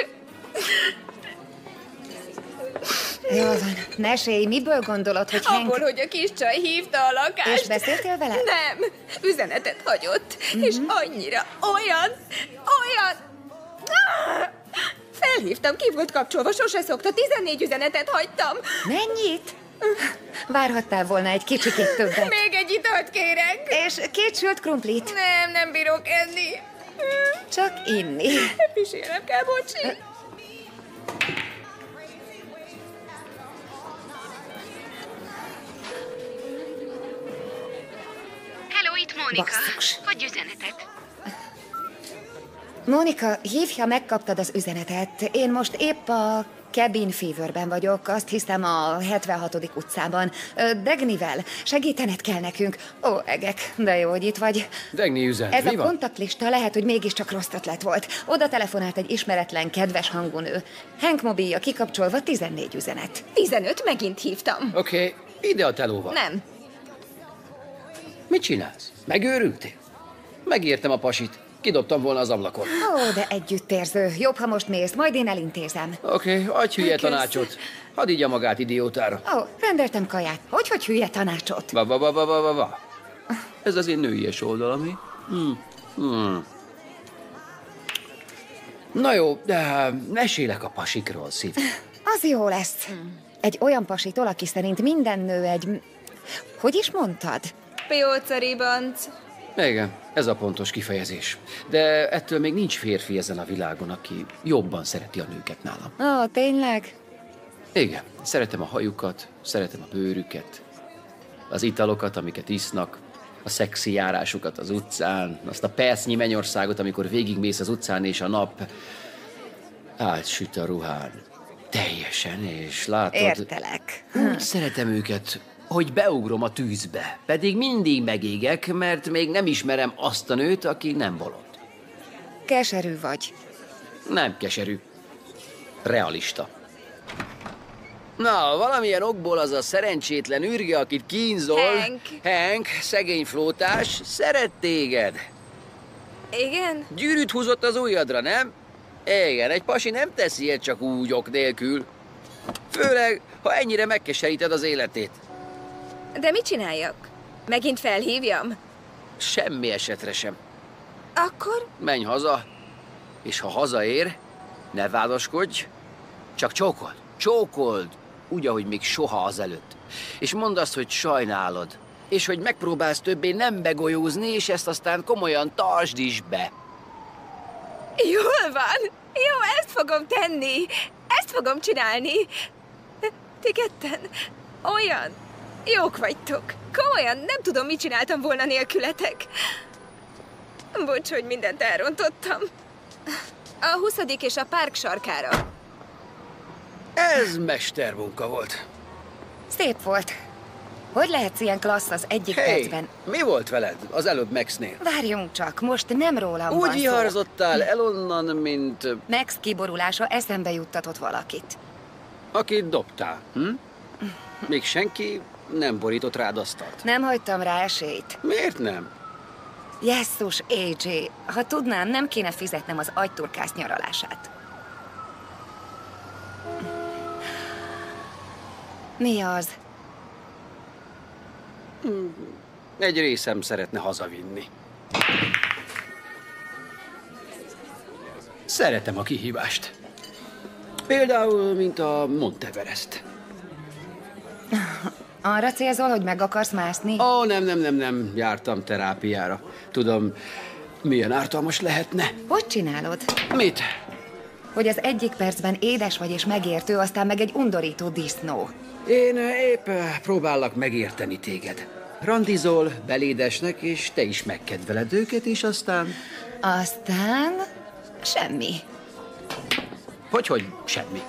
Jól van, mesélj, miből gondolod, hogy Hank... Abból, hogy a kis csaj hívta a lakást. És beszéltél vele? Nem, üzenetet hagyott, Mhm. és annyira olyan, olyan... Felhívtam, ki volt kapcsolva, sose szokta, 14 üzenetet hagytam. Mennyit? Várhattál volna egy kicsikét többet. Még egy italt kérek. És két sült krumplit. Nem, nem bírok enni. Csak inni. Pisélnem kell, bocsi. Mónika. Basszus. Hogy üzenetet? Mónika, hívja, megkaptad az üzenetet. Én most épp a Cabin Feverben vagyok, azt hiszem a 76. utcában. Degnivel. Segítened kell nekünk. Ó, egek, de jó, hogy itt vagy. Degni üzent, Ez mi a van? kontaktlista lehet, hogy mégiscsak rossz ötlet volt. Oda telefonált egy ismeretlen, kedves hangú nő. Hank mobilja kikapcsolva 14 üzenet. 15 megint hívtam. Oké, okay, ide a telóval. Nem. Mit csinálsz? Megőrültél? Megértem a pasit. Kidobtam volna az ablakon. Ó, de együttérző. Jobb, ha most mész, majd én elintézem. Oké, okay, adj hülye Kösz. tanácsot. Hadd igya magát idiótára. Ó, rendeltem kaját. Hogy, hogy hülye tanácsot? Va, va, va, va, va, va, va. Ez az én nőies oldalam, mi? Hmm. Hmm. Na jó, de mesélek a pasikról, szív. Az jó lesz. Egy olyan pasitól, aki szerint minden nő egy... Hogy is mondtad? Piócaribanc. Igen, ez a pontos kifejezés. De ettől még nincs férfi ezen a világon, aki jobban szereti a nőket nálam. Ó, tényleg? Igen, szeretem a hajukat, szeretem a bőrüket, az italokat, amiket isznak, a szexi járásukat az utcán, azt a percnyi mennyországot, amikor végigmész az utcán, és a nap átsüt a ruhán. Teljesen, és látod... Értelek. Úgy szeretem őket, hogy beugrom a tűzbe, pedig mindig megégek, mert még nem ismerem azt a nőt, aki nem bolond. Keserű vagy. Nem keserű. Realista. Na, valamilyen okból az a szerencsétlen űrge, akit kínzol... Hank. Hank, szegény flótás, szeret téged. Igen? Gyűrűt húzott az ujjadra, nem? Igen, egy pasi nem teszi ilyet csak úgy ok nélkül. Főleg, ha ennyire megkeseríted az életét. De mit csináljak? Megint felhívjam? Semmi esetre sem. Akkor? Menj haza, és ha hazaér, ne vádaskodj, csak csókold, csókold, úgy, ahogy még soha azelőtt. És mondd azt, hogy sajnálod, és hogy megpróbálsz többé nem begolyózni, és ezt aztán komolyan tartsd is be. Jól van. Jó, ezt fogom tenni. Ezt fogom csinálni. Ti ketten olyan jók vagytok. Komolyan nem tudom, mit csináltam volna nélkületek. Bocs, hogy mindent elrontottam. A 20. és a párk sarkára. Ez mestermunka volt. Szép volt. Hogy lehetsz ilyen klassz az egyik Hey, percben? mi volt veled az előbb Maxnél? Várjunk csak, most nem rólam Úgy van szó. viharzottál el onnan, mint Max kiborulása eszembe juttatott valakit. akit dobtál, hm? Még senki nem borított rád asztalt. Nem hagytam rá esélyt. Miért nem? Jesszus, AJ, ha tudnám, nem kéne fizetnem az agyturkász nyaralását. Mi az? Egy részem szeretne hazavinni. Szeretem a kihívást. Például, mint a Monteverest. Arra célzol, hogy meg akarsz mászni? Ó, nem, nem, nem, nem. Jártam terápiára. Tudom, milyen ártalmas lehetne. Hogy csinálod? Mit? Hogy az egyik percben édes vagy és megértő, aztán meg egy undorító disznó. Én épp eh, próbálok megérteni téged. Randizol, belédesnek, és te is megkedveled őket, és aztán... Aztán... semmi. Hogy, hogy semmi.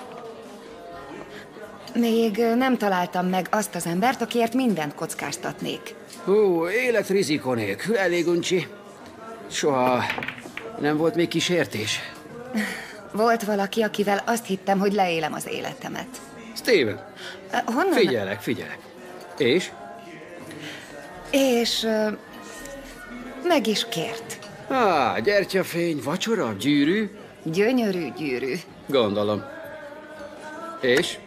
Még nem találtam meg azt az embert, akiért mindent kockáztatnék. Hú, életrizikó nélkül, elég uncsi. Soha nem volt még kísértés. Volt valaki, akivel azt hittem, hogy leélem az életemet. Steven, Honnan? figyelek, figyelek. És? És... meg is kért. Á, gyertyafény, vacsora, gyűrű? Gyönyörű gyűrű. Gondolom. És?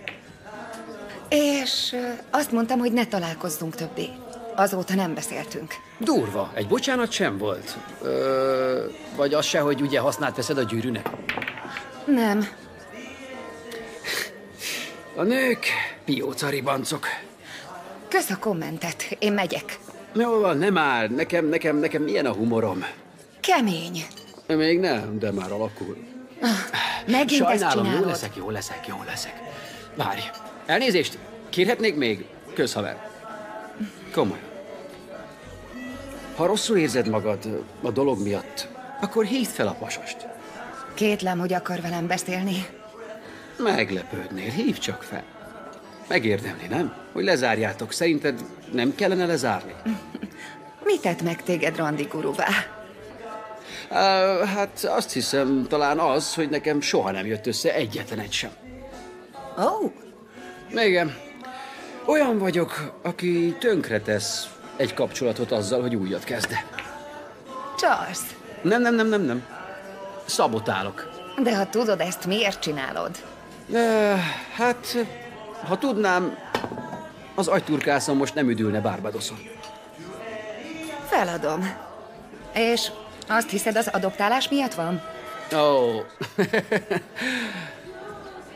És azt mondtam, hogy ne találkozzunk többé. Azóta nem beszéltünk. Durva, egy bocsánat sem volt. Ö, vagy az se, hogy ugye használt veszed a gyűrűnek? Nem. A nők pióca ribancok. Kösz a kommentet, én megyek. Jó van, nem áll. Nekem, nekem, nekem milyen a humorom. Kemény. Még nem, de már alakul. Megint ezt Sajnálom, jó csinálod. leszek, jó leszek, jó leszek. Várj, elnézést, kérhetnék még? Közhaver. Komolyan. Ha rosszul érzed magad a dolog miatt, akkor hívd fel a pasast. Kétlem, hogy akar velem beszélni. Meglepődnél, hívd csak fel. Megérdemli, nem? Hogy lezárjátok. Szerinted nem kellene lezárni? Mi tett meg téged Randi guruvá? Uh, hát azt hiszem talán az, hogy nekem soha nem jött össze egyetlen egy sem. Ó, oh, Igen. Olyan vagyok, aki tönkretesz egy kapcsolatot azzal, hogy újat kezd. Charles. Nem, nem, nem, nem, nem. Szabotálok. De ha tudod ezt, miért csinálod? Uh, hát, ha tudnám, az agyturkászom most nem üdülne Barbadoson. Feladom. És azt hiszed, az adoptálás miatt van? Ó, oh.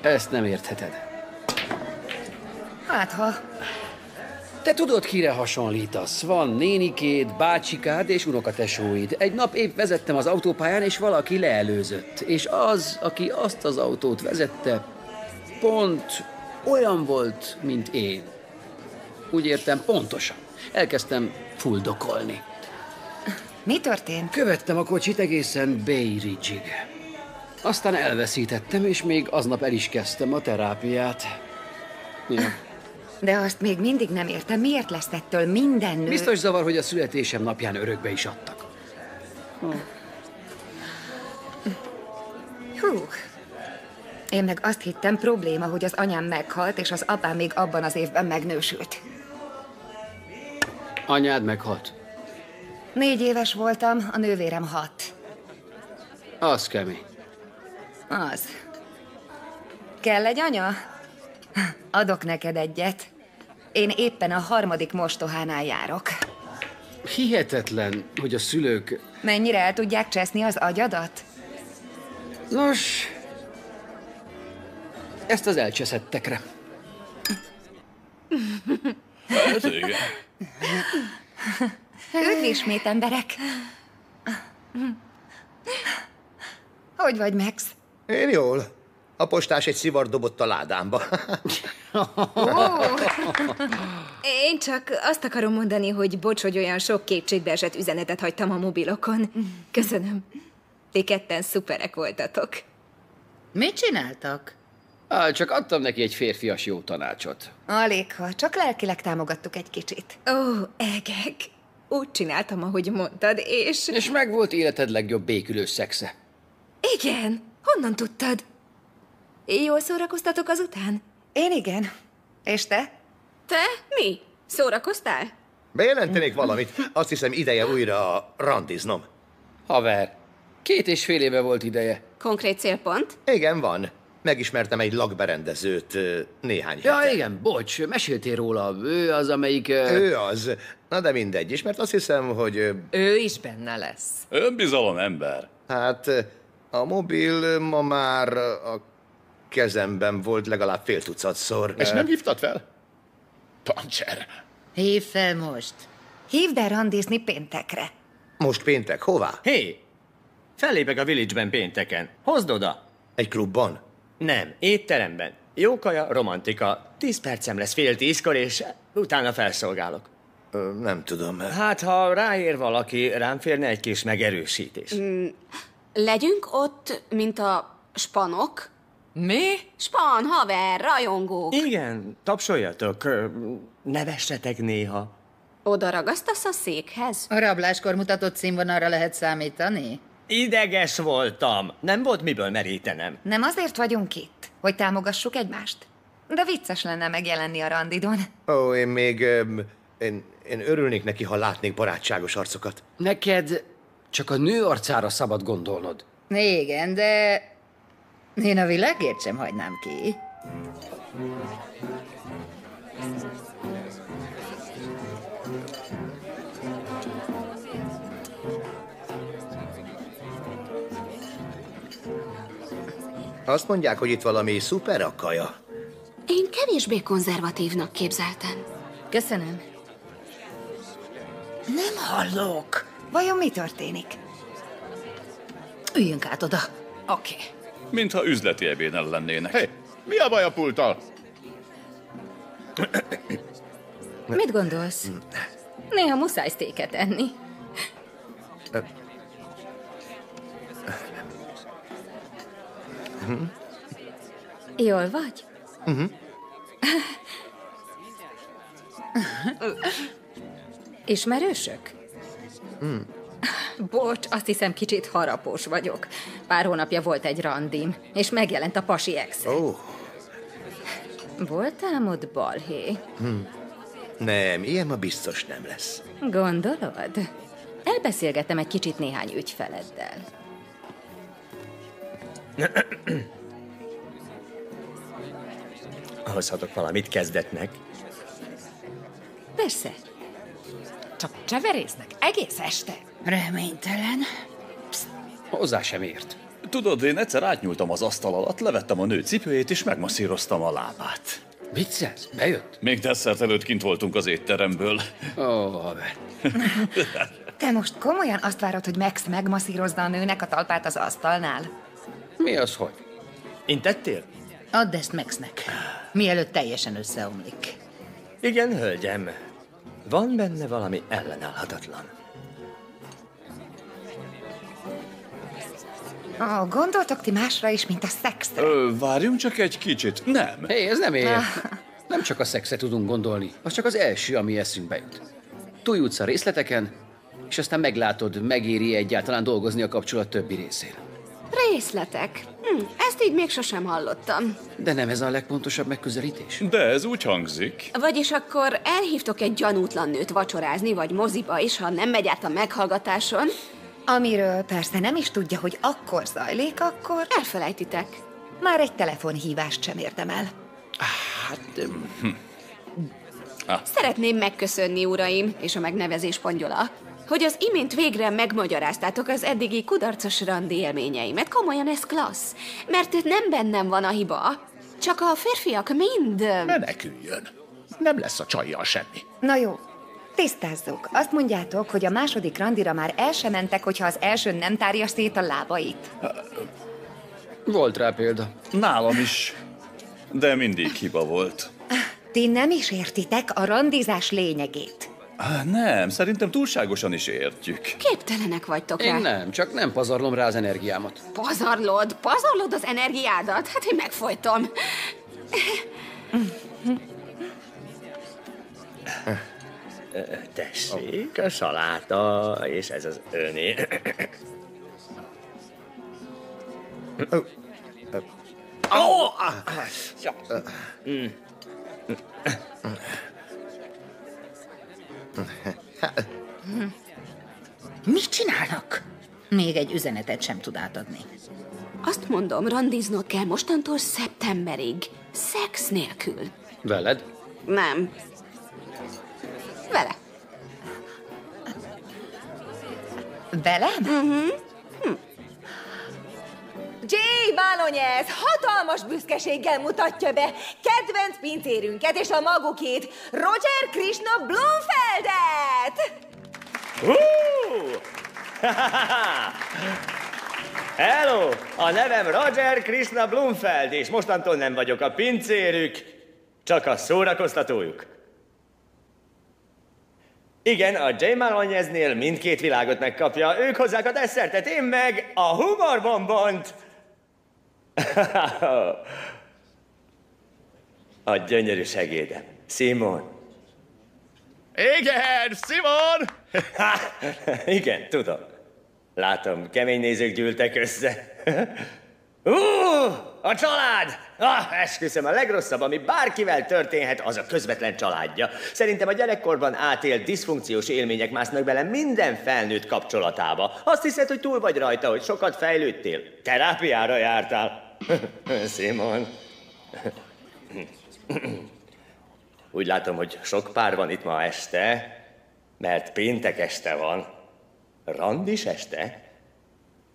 ezt nem értheted. Hát, ha Te tudod, kire hasonlítasz? Van nénikéd, bácsikád és unokatesóid. Egy nap épp vezettem az autópályán, és valaki leelőzött. És az, aki azt az autót vezette, pont olyan volt, mint én. Úgy értem, pontosan. Elkezdtem fuldokolni. Mi történt? Követtem a kocsit egészen Bay Ridge-ig. Aztán elveszítettem, és még aznap el is kezdtem a terápiát. Ja. De azt még mindig nem értem, miért lesz ettől minden nő... Biztos zavar, hogy a születésem napján örökbe is adtak. Hú. Én meg azt hittem probléma, hogy az anyám meghalt, és az apám még abban az évben megnősült. Anyád meghalt. Négy éves voltam, a nővérem hat. Az kemény. Az. Kell egy anya? Adok neked egyet. Én éppen a harmadik mostohánál járok. Hihetetlen, hogy a szülők... Mennyire el tudják cseszni az agyadat? Nos, ezt az elcseszettekre. Hát igen. Üdv ismét, emberek! Hogy vagy, Max? Én jól. A postás egy szivar dobott a ládámba. Én csak azt akarom mondani, hogy bocs, hogy olyan sok kétségbeesett üzenetet hagytam a mobilokon. Köszönöm. Ti ketten szuperek voltatok. Mit csináltak? Á, csak adtam neki egy férfias jó tanácsot. Alig, ha csak lelkileg támogattuk egy kicsit. Ó, egek. Úgy csináltam, ahogy mondtad, és... És meg volt életed legjobb békülő szexe. Igen. Honnan tudtad? Jól szórakoztatok azután? Én igen. És te? Te? Mi? Szórakoztál? Bejelentenék valamit. Azt hiszem ideje újra randiznom. Haver, két és fél éve volt ideje. Konkrét célpont? Igen, van. Megismertem egy lakberendezőt néhány Ja, hete. igen, bocs, meséltél róla. Ő az, amelyik... Ő az. Na de mindegy is, mert azt hiszem, hogy... Ő is benne lesz. Önbizalom ember. Hát a mobil ma már a kezemben volt legalább fél tucatszor. És nem hívtad fel? Pancser. Hívd fel most. Hívd el randizni péntekre. Most péntek, hová? Hé! Fellépek a Village-ben pénteken. Hozd oda! Egy klubban? Nem, étteremben. Jó kaja, romantika. Tíz percem lesz fél tízkor, és utána felszolgálok. Ö, nem tudom. Hát, ha ráér valaki, rám férne egy kis megerősítés. Mm, legyünk ott, mint a spanok? Mi? Span, haver, rajongók. Igen, tapsoljatok, nevessetek néha. Oda ragasztasz a székhez? A rabláskor mutatott színvonalra lehet számítani? Ideges voltam. Nem volt miből merítenem. Nem azért vagyunk itt, hogy támogassuk egymást? De vicces lenne megjelenni a randidon. Ó, én még... Én, én örülnék neki, ha látnék barátságos arcokat. Neked csak a nő arcára szabad gondolnod. Igen, de én a világért sem hagynám ki. Azt mondják, hogy itt valami szuper a kaja. Én kevésbé konzervatívnak képzeltem. Köszönöm. Nem hallok. Vajon mi történik? Üljünk át oda. Oké. Mintha üzleti ebéden lennének. Hé, mi a baj a pulttal? Mit gondolsz? Néha muszáj sztéket enni. Jól vagy? Ismerősök? Bocs, azt hiszem kicsit harapós vagyok. Pár hónapja volt egy randim, és megjelent a pasi ex. Ó, Voltál ott balhé? hm. Nem, ilyen ma biztos nem lesz. Gondolod? Elbeszélgettem egy kicsit néhány ügyfeleddel. Hozhatok valamit kezdetnek. Persze. Csak cseverésznek egész este. Reménytelen. Hozzá sem ért. Tudod, én egyszer átnyúltam az asztal alatt, levettem a nő cipőjét, és megmasszíroztam a lábát. Viccelsz? Bejött? Még desszert előtt kint voltunk az étteremből. Ó, oh, haver. Te most komolyan azt várod, hogy Max megmasszírozza a nőnek a talpát az asztalnál? Mi az, hogy? Intettél? Add ezt Maxnek, mielőtt teljesen összeomlik. Igen, hölgyem. Van benne valami ellenállhatatlan. Ó, gondoltok ti másra is, mint a szexre? Ö, várjunk csak egy kicsit. Nem. Hé, ez nem ér. Ah. Nem csak a szexre tudunk gondolni, az csak az első, ami eszünkbe jut. Túljutsz a részleteken, és aztán meglátod, megéri egyáltalán dolgozni a kapcsolat többi részén. Részletek. Hm, ezt így még sosem hallottam. De nem ez a legpontosabb megközelítés? De ez úgy hangzik. Vagyis akkor elhívtok egy gyanútlan nőt vacsorázni, vagy moziba, és ha nem megy át a meghallgatáson... Amiről persze nem is tudja, hogy akkor zajlik, akkor... Elfelejtitek. Már egy telefonhívást sem érdemel. Hát... Szeretném megköszönni, uraim, és a megnevezés pongyola, hogy az imént végre megmagyaráztátok az eddigi kudarcos randi élményeimet. Komolyan ez klassz, mert nem bennem van a hiba, csak a férfiak mind... Meneküljön. Nem lesz a csajjal semmi. Na jó, tisztázzuk. Azt mondjátok, hogy a második randira már el sem mentek, hogyha az elsőn nem tárja szét a lábait. Volt rá példa. Nálam is. De mindig hiba volt. Ti nem is értitek a randizás lényegét. Nem, szerintem túlságosan is értjük. Képtelenek vagytok rá. Én nem, csak nem pazarlom rá az energiámat. Pazarlod, pazarlod az energiádat? Hát én megfojtom. Tessék, a saláta, és ez az öné. Ja. Mm. Mit csinálnak? Még egy üzenetet sem tud átadni. Azt mondom, randiznod kell mostantól szeptemberig. Szex nélkül. Veled? Nem. Vele. Velem? Uh-huh. Jay Bálonyez hatalmas büszkeséggel mutatja be kedvenc pincérünket és a magukét, Roger Krishna Blumfeldet! Hú! Hello! A nevem Roger Krishna Blumfeld, és mostantól nem vagyok a pincérük, csak a szórakoztatójuk. Igen, a J. Malonyeznél mindkét világot megkapja, ők hozzák a desszertet, én meg a humorbombont. a gyönyörű segédem, Simon. Igen, Simon! Igen, tudom. Látom, kemény nézők gyűltek össze. Ú, a család! Ah, esküszöm, a legrosszabb, ami bárkivel történhet, az a közvetlen családja. Szerintem a gyerekkorban átélt diszfunkciós élmények másznak bele minden felnőtt kapcsolatába. Azt hiszed, hogy túl vagy rajta, hogy sokat fejlődtél. Terápiára jártál. Simon. Úgy látom, hogy sok pár van itt ma este, mert péntek este van. Randis este?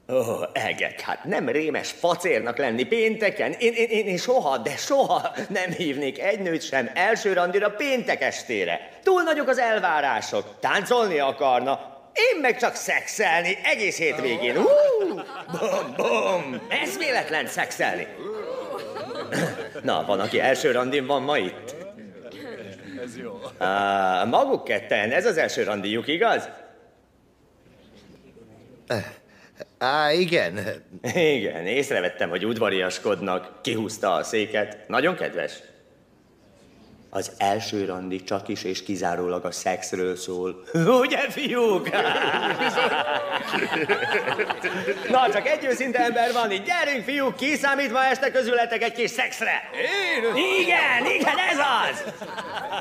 Ó, egek, hát nem rémes facérnak lenni pénteken. Én, én, én, én soha, de soha nem hívnék egy nőt sem első randira péntek estére. Túl nagyok az elvárások. Táncolni akarna, én meg csak szexelni egész hétvégén. Hú! Bum, bum! Ez véletlen szexelni. Na, van, aki első randin van ma itt? Ez jó. Á, maguk ketten, ez az első randijuk, igaz? Á, igen. Igen, észrevettem, hogy udvariaskodnak. Kihúzta a széket. Nagyon kedves. Az első randi csak is és kizárólag a szexről szól. Ugye, fiúk? Na, csak egy őszinte ember van itt. Gyerünk, fiúk, ki számít ma este közületek egy kis szexre? Én? Igen, igen, ez az!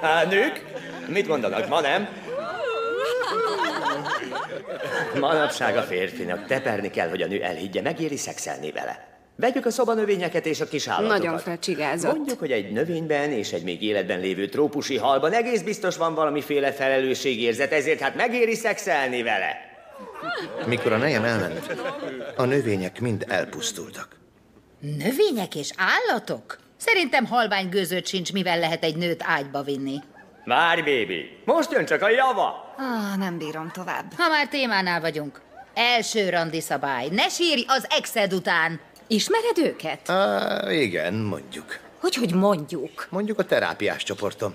Á, nők? Mit mondanak, ma nem? Manapság a férfinak teperni kell, hogy a nő elhiggye, megéri szexelni vele. Vegyük a szobanövényeket és a kis állatokat. Nagyon felcsigázott. Mondjuk, hogy egy növényben és egy még életben lévő trópusi halban egész biztos van valamiféle felelősségérzet, ezért hát megéri szexelni vele. Mikor a nejem elment, a növények mind elpusztultak. Növények és állatok? Szerintem halvány gőzött sincs, mivel lehet egy nőt ágyba vinni. Várj, bébi, most jön csak a java. Ah, nem bírom tovább. Ha már témánál vagyunk. Első randi szabály. Ne sírj az exed után. Ismered őket? Á, igen, mondjuk. Hogy, hogy mondjuk? Mondjuk a terápiás csoportom.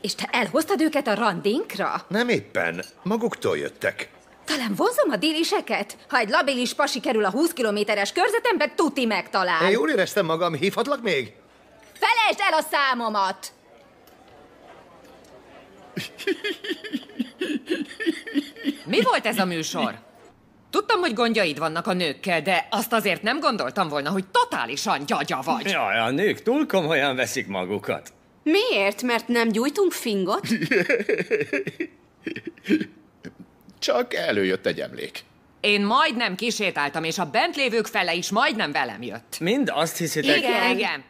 És te elhoztad őket a randinkra? Nem éppen, maguktól jöttek. Talán vonzom a déliseket? Ha egy labilis pasi kerül a 20 kilométeres körzetembe, tuti megtalál. Én jól éreztem magam, hívhatlak még? Felejtsd el a számomat! Mi volt ez a műsor? Tudtam, hogy gondjaid vannak a nőkkel, de azt azért nem gondoltam volna, hogy totálisan gyagya vagy. Jaj, a nők túl komolyan veszik magukat. Miért? Mert nem gyújtunk fingot? Csak előjött egy emlék. Én majdnem kisétáltam, és a bent lévők fele is majdnem velem jött. Mind azt hiszitek... Igen, igen.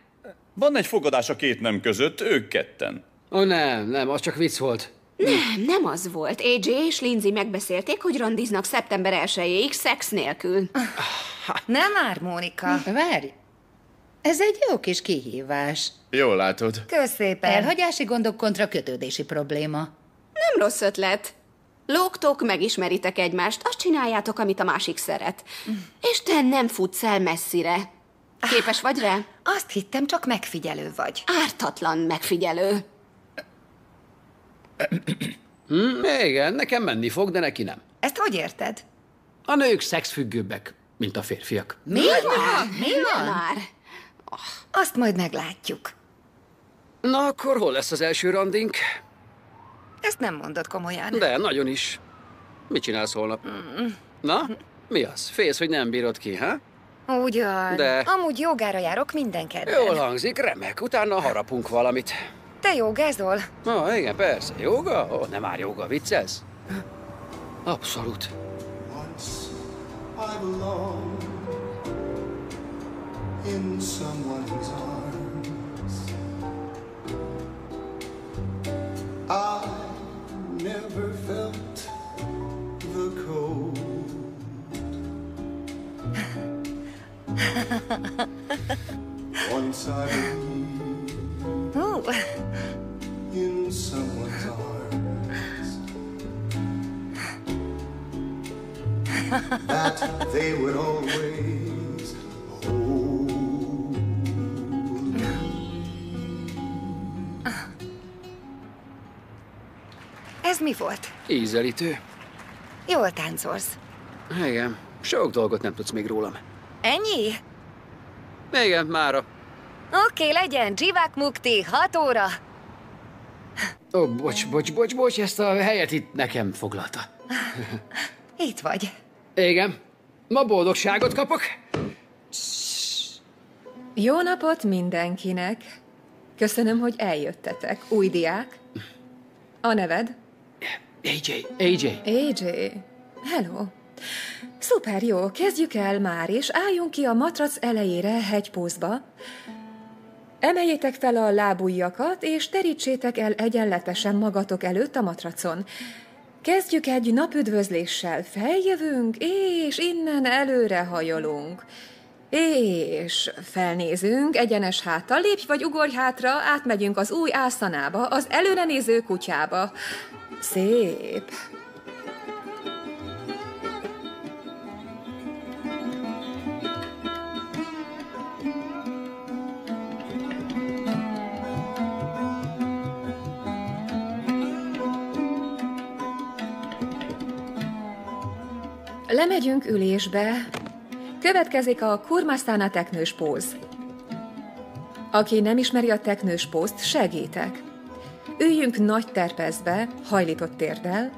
Van egy fogadás a két nem között, ők ketten. Ó, nem, nem, az csak vicc volt. Nem, nem az volt. AJ és Lindsay megbeszélték, hogy randiznak szeptember 1 szex nélkül. Nem már, Mónika. Várj. Ez egy jó kis kihívás. Jól látod. Kösz szépen. Elhagyási gondok kontra kötődési probléma. Nem rossz ötlet. Lógtok, megismeritek egymást, azt csináljátok, amit a másik szeret. És te nem futsz el messzire. Képes vagy rá? Azt hittem, csak megfigyelő vagy. Ártatlan megfigyelő. Hm, igen, nekem menni fog, de neki nem. Ezt hogy érted? A nők szexfüggőbbek, mint a férfiak. Mi van? Mi van? már. Azt majd meglátjuk. Na, akkor hol lesz az első randink? Ezt nem mondod komolyan. De, nagyon is. Mit csinálsz holnap? Na, mi az? Félsz, hogy nem bírod ki, ha? Ugyan. De- Amúgy jogára járok minden kedden. Jól hangzik, remek. Utána harapunk valamit. Te jogázol? Ó, igen, persze. Joga? Ó, nem már joga, viccelsz? Abszolút. I belong in someone's arms. I never felt the cold. Once I believed Ó, in someone's arms. that they would always hold ez mi volt? Ízelítő. Jól táncolsz. Igen, sok dolgot nem tudsz még rólam. Ennyi? Igen, mára. Oké, legyen. Dzsivák Mukti, 6 óra. Ó, bocs, bocs, bocs, bocs, ezt a helyet itt nekem foglalta. Itt vagy. Igen. Ma boldogságot kapok. Jó napot mindenkinek! Köszönöm, hogy eljöttetek. Új diák. A neved? AJ, AJ. AJ. Hello. Szuper, jó, kezdjük el már, és álljunk ki a matrac elejére hegypózba. Emeljétek fel a lábujjakat, és terítsétek el egyenletesen magatok előtt a matracon. Kezdjük egy napüdvözléssel. Feljövünk, és innen előre hajolunk. És felnézünk, egyenes háttal, lépj vagy ugorj hátra, átmegyünk az új ászanába, az előre néző kutyába. Szép. Lemegyünk ülésbe. Következik a kurmasztána teknős póz. Aki nem ismeri a teknős pózt, segítek. Üljünk nagy terpezbe, hajlított térdel.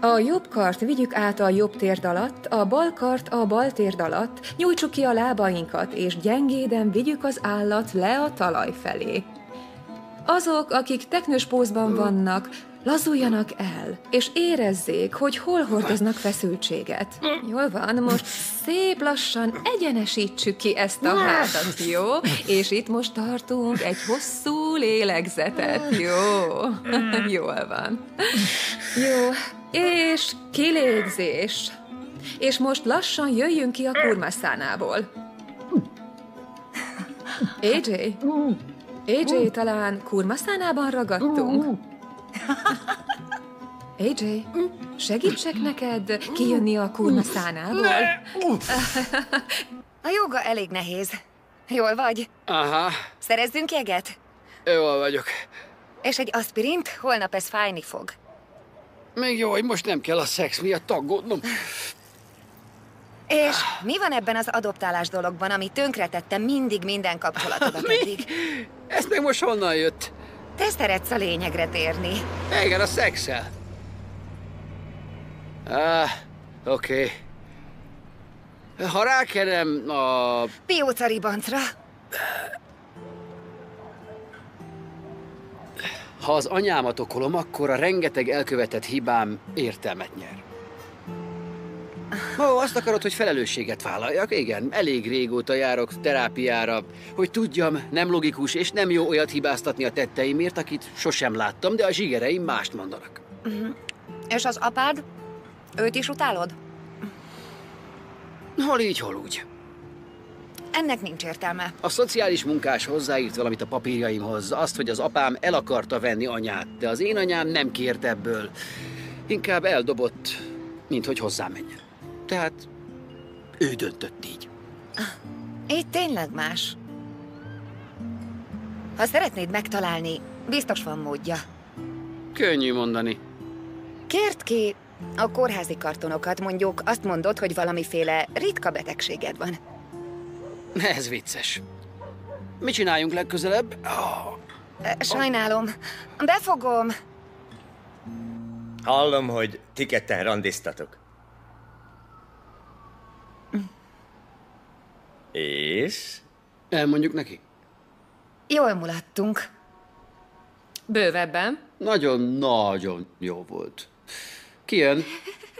A jobb kart vigyük át a jobb térd alatt, a bal kart a bal térd alatt, nyújtsuk ki a lábainkat, és gyengéden vigyük az állat le a talaj felé. Azok, akik teknős pózban vannak, lazuljanak el, és érezzék, hogy hol hordoznak feszültséget. Jól van, most szép lassan egyenesítsük ki ezt a hátat, jó? És itt most tartunk egy hosszú lélegzetet, jó? Jól van. Jó, és kilégzés. És most lassan jöjjünk ki a kurmaszánából. AJ? AJ, talán kurmaszánában ragadtunk? AJ, segítsek neked kijönni a kurmaszánából? A joga elég nehéz. Jól vagy? Aha, Szerezzünk jeget? jól vagyok. És egy aspirint? Holnap ez fájni fog. Még jó, hogy most nem kell a szex miatt aggódnom. És mi van ebben az adoptálás dologban, ami tönkretette mindig minden kapcsolatodat eddig? Ez meg most honnan jött? Te szeretsz a lényegre térni. Igen, a szexel. Ah, oké. Okay. Ha rákerem a... Pióca ribancra. Ha az anyámat okolom, akkor a rengeteg elkövetett hibám értelmet nyer. Ó, azt akarod, hogy felelősséget vállaljak? Igen, elég régóta járok terápiára, hogy tudjam, nem logikus és nem jó olyat hibáztatni a tetteimért, akit sosem láttam, de a zsigereim mást mondanak. Mhm. És az apád? Őt is utálod? Hol így, hol úgy. Ennek nincs értelme. A szociális munkás hozzáírt valamit a papírjaimhoz, azt, hogy az apám el akarta venni anyát, de az én anyám nem kért ebből. Inkább eldobott, mint hogy hozzám menjen. Tehát ő döntött így. Így tényleg más. Ha szeretnéd megtalálni, biztos van módja. Könnyű mondani. Kért ki a kórházi kartonokat, mondjuk azt mondod, hogy valamiféle ritka betegséged van. Ez vicces. Mit csináljunk legközelebb? Oh, Sajnálom. Befogom. Hallom, hogy ti ketten randiztatok. És? Elmondjuk neki? Jól mulattunk. Bővebben? Nagyon-nagyon jó volt. Ki jön?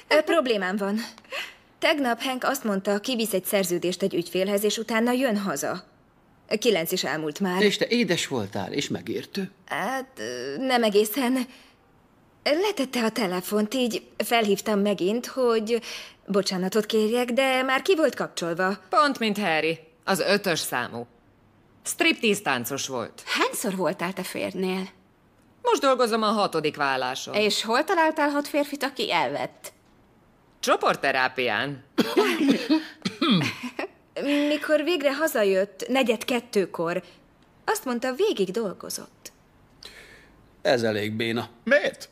Ö, problémám van. Tegnap Hank azt mondta, kivisz egy szerződést egy ügyfélhez, és utána jön haza. Kilenc is elmúlt már. És te édes voltál, és megértő. Hát, nem egészen. Letette a telefont, így felhívtam megint, hogy bocsánatot kérjek, de már ki volt kapcsolva. Pont, mint Harry. Az ötös számú. Striptease táncos volt. Hányszor voltál te férnél? Most dolgozom a hatodik válláson. És hol találtál hat férfit, aki elvett? Csoportterápián. Mikor végre hazajött, negyed kettőkor, azt mondta, végig dolgozott. Ez elég béna. Miért?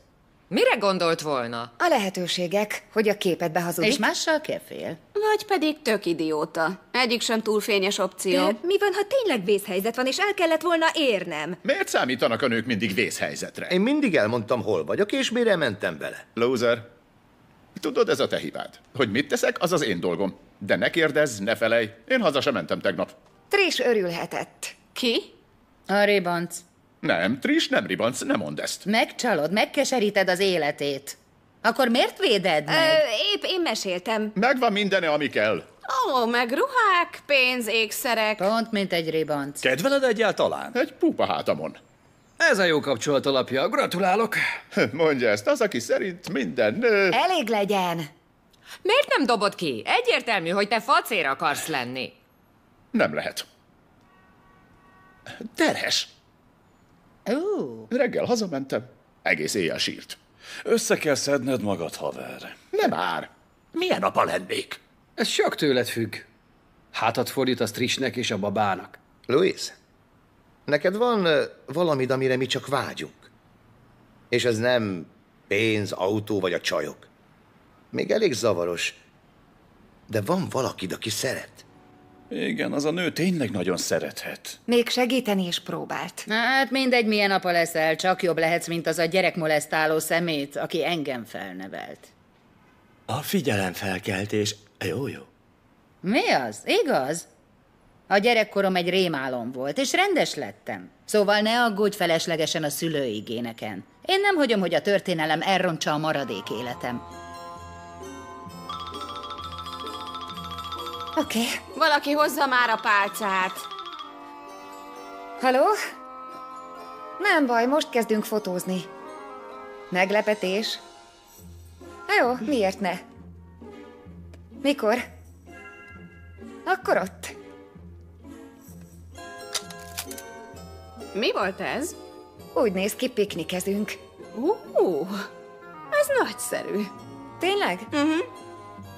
Mire gondolt volna? A lehetőségek, hogy a képet behazudik. És mással kefél. Vagy pedig tök idióta. Egyik sem túl fényes opció. De mi van, ha tényleg vészhelyzet van, és el kellett volna érnem? Miért számítanak a nők mindig vészhelyzetre? Én mindig elmondtam, hol vagyok, és mire mentem vele. Loser. Tudod, ez a te hibád. Hogy mit teszek, az az én dolgom. De ne kérdezz, ne felej. Én haza sem mentem tegnap. Tris örülhetett. Ki? A ribanc. Nem, Tris, nem ribanc, nem mondd ezt. Megcsalod, megkeseríted az életét. Akkor miért véded meg? Ö, épp én meséltem. Megvan mindene, ami kell. Ó, meg ruhák, pénz, ékszerek. Pont, mint egy ribanc. Kedveled egyáltalán? Egy pupa hátamon. Ez a jó kapcsolat alapja. Gratulálok. Mondja ezt az, aki szerint minden nő... Elég legyen. Miért nem dobod ki? Egyértelmű, hogy te facér akarsz lenni. Nem lehet. Terhes. Ó. Reggel hazamentem, egész éjjel sírt. Össze kell szedned magad, haver. Nem már. Milyen apa lennék? Ez csak tőled függ. Hátat fordítasz Trisnek és a babának. Louis, neked van ö, valamid, amire mi csak vágyunk. És ez nem pénz, autó vagy a csajok. Még elég zavaros, de van valakid, aki szeret. Igen, az a nő tényleg nagyon szerethet. Még segíteni is próbált. Hát mindegy, milyen apa leszel, csak jobb lehetsz, mint az a gyerekmolesztáló szemét, aki engem felnevelt. A figyelemfelkeltés. Jó, jó. Mi az? Igaz? A gyerekkorom egy rémálom volt, és rendes lettem. Szóval ne aggódj feleslegesen a szülőigéneken. Én nem hagyom, hogy a történelem elrontsa a maradék életem. Oké. Okay. Valaki hozza már a pálcát. Haló? Nem baj, most kezdünk fotózni. Meglepetés? Na jó, miért ne? Mikor? Akkor ott. Mi volt ez? Úgy néz ki, piknikezünk. Ú, ez nagyszerű. Tényleg? Uh-huh.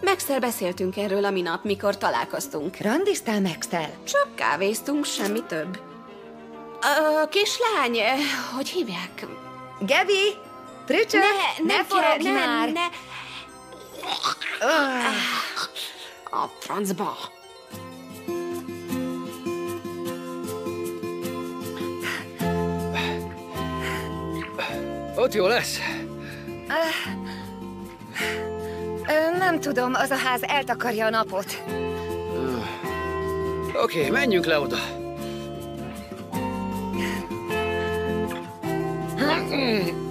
Maxtel beszéltünk erről a minap, mikor találkoztunk. Randiztál Maxtel? Csak kávéztunk, semmi több. A kislány, eh, hogy hívják? Gebi! Trücsök! Ne, ne nem forogj kell, már! Ne. A francba. Ott jó lesz. Öh, Ö, nem tudom, az a ház eltakarja a napot. Oké, okay, menjünk le oda. Ö,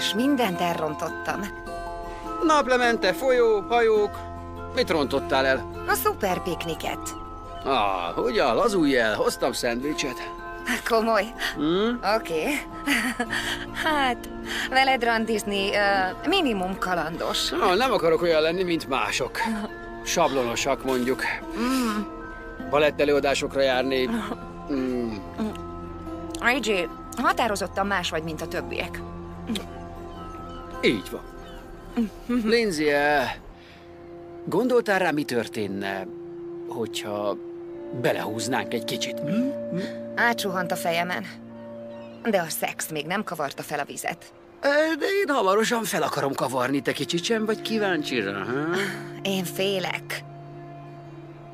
Érzés, mindent elrontottam. Naplemente, folyó, hajók. Mit rontottál el? A szuper pikniket. Ah, ugyan, lazulj el, hoztam szendvicset. Komoly. Hmm? Oké. Okay. hát, veled randizni uh, minimum kalandos. Ah, nem akarok olyan lenni, mint mások. Sablonosak, mondjuk. Mm. Balettelőadásokra járni. Mm. AJ, határozottan más vagy, mint a többiek. Így van. Lindsay, eh, gondoltál rá, mi történne, hogyha belehúznánk egy kicsit? Átsuhant a fejemen. De a szex még nem kavarta fel a vizet. Eh, De én hamarosan fel akarom kavarni, te kicsit sem vagy kíváncsi rá, ha? Én félek.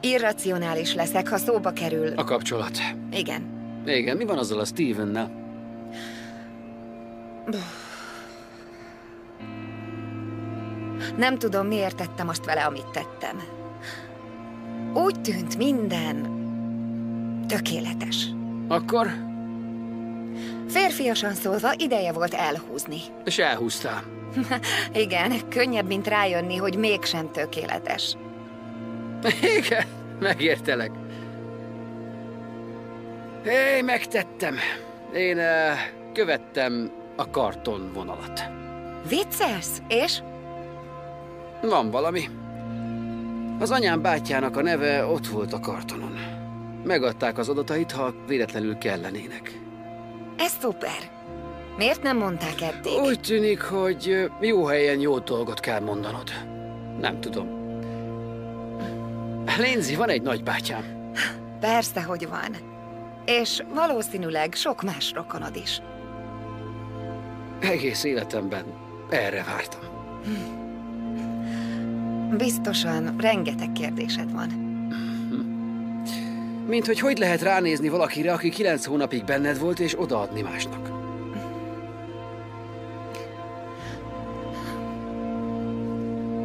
Irracionális leszek, ha szóba kerül. A kapcsolat. Igen. Igen, mi van azzal a Stevennel? Nem tudom, miért tettem azt vele, amit tettem. Úgy tűnt minden tökéletes. Akkor? Férfiasan szólva ideje volt elhúzni. És elhúztál. Igen, könnyebb, mint rájönni, hogy mégsem tökéletes. Igen, megértelek. Én megtettem. Én uh, követtem a karton vonalat. Viccelsz? És? Van valami. Az anyám bátyjának a neve ott volt a kartonon. Megadták az adatait, ha véletlenül kellenének. Ez szuper. Miért nem mondták eddig? Úgy tűnik, hogy jó helyen jó dolgot kell mondanod. Nem tudom. Lindsay, van egy nagybátyám. Persze, hogy van. És valószínűleg sok más rokonod is. Egész életemben erre vártam. Biztosan rengeteg kérdésed van. Mint hogy hogy lehet ránézni valakire, aki kilenc hónapig benned volt, és odaadni másnak.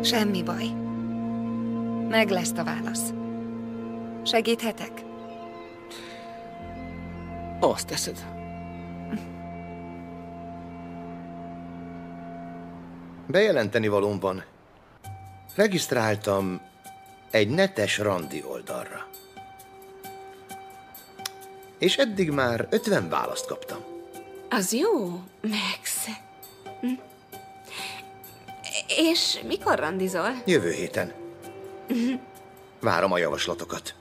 Semmi baj. Meg lesz a válasz. Segíthetek? Azt teszed. Bejelenteni valóm van. Regisztráltam egy netes randi oldalra. És eddig már 50 választ kaptam. Az jó, Max. Hm. És mikor randizol? Jövő héten. Mhm. Várom a javaslatokat.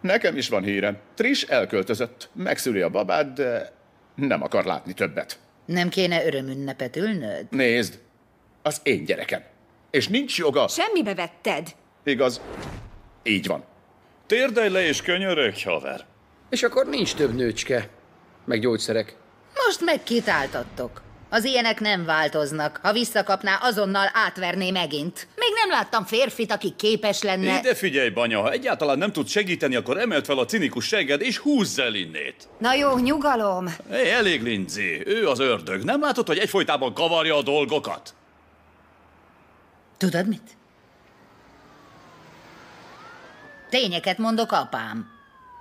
Nekem is van hírem. Trish elköltözött. Megszüli a babát, de nem akar látni többet. Nem kéne örömünnepet ülnöd? Nézd, az én gyerekem. És nincs joga. Semmibe vetted. Igaz. Így van. Térdelj le és könyörögj, haver. És akkor nincs több nőcske. Meg gyógyszerek. Most meg kitáltattok. Az ilyenek nem változnak. Ha visszakapná, azonnal átverné megint. Még nem láttam férfit, aki képes lenne... Ide figyelj, banya, ha egyáltalán nem tudsz segíteni, akkor emelt fel a cinikus segged és húzz el innét. Na jó, nyugalom. Hé, elég, Lindsay. Ő az ördög. Nem látod, hogy egyfolytában kavarja a dolgokat? Tudod mit? Tényeket mondok, apám.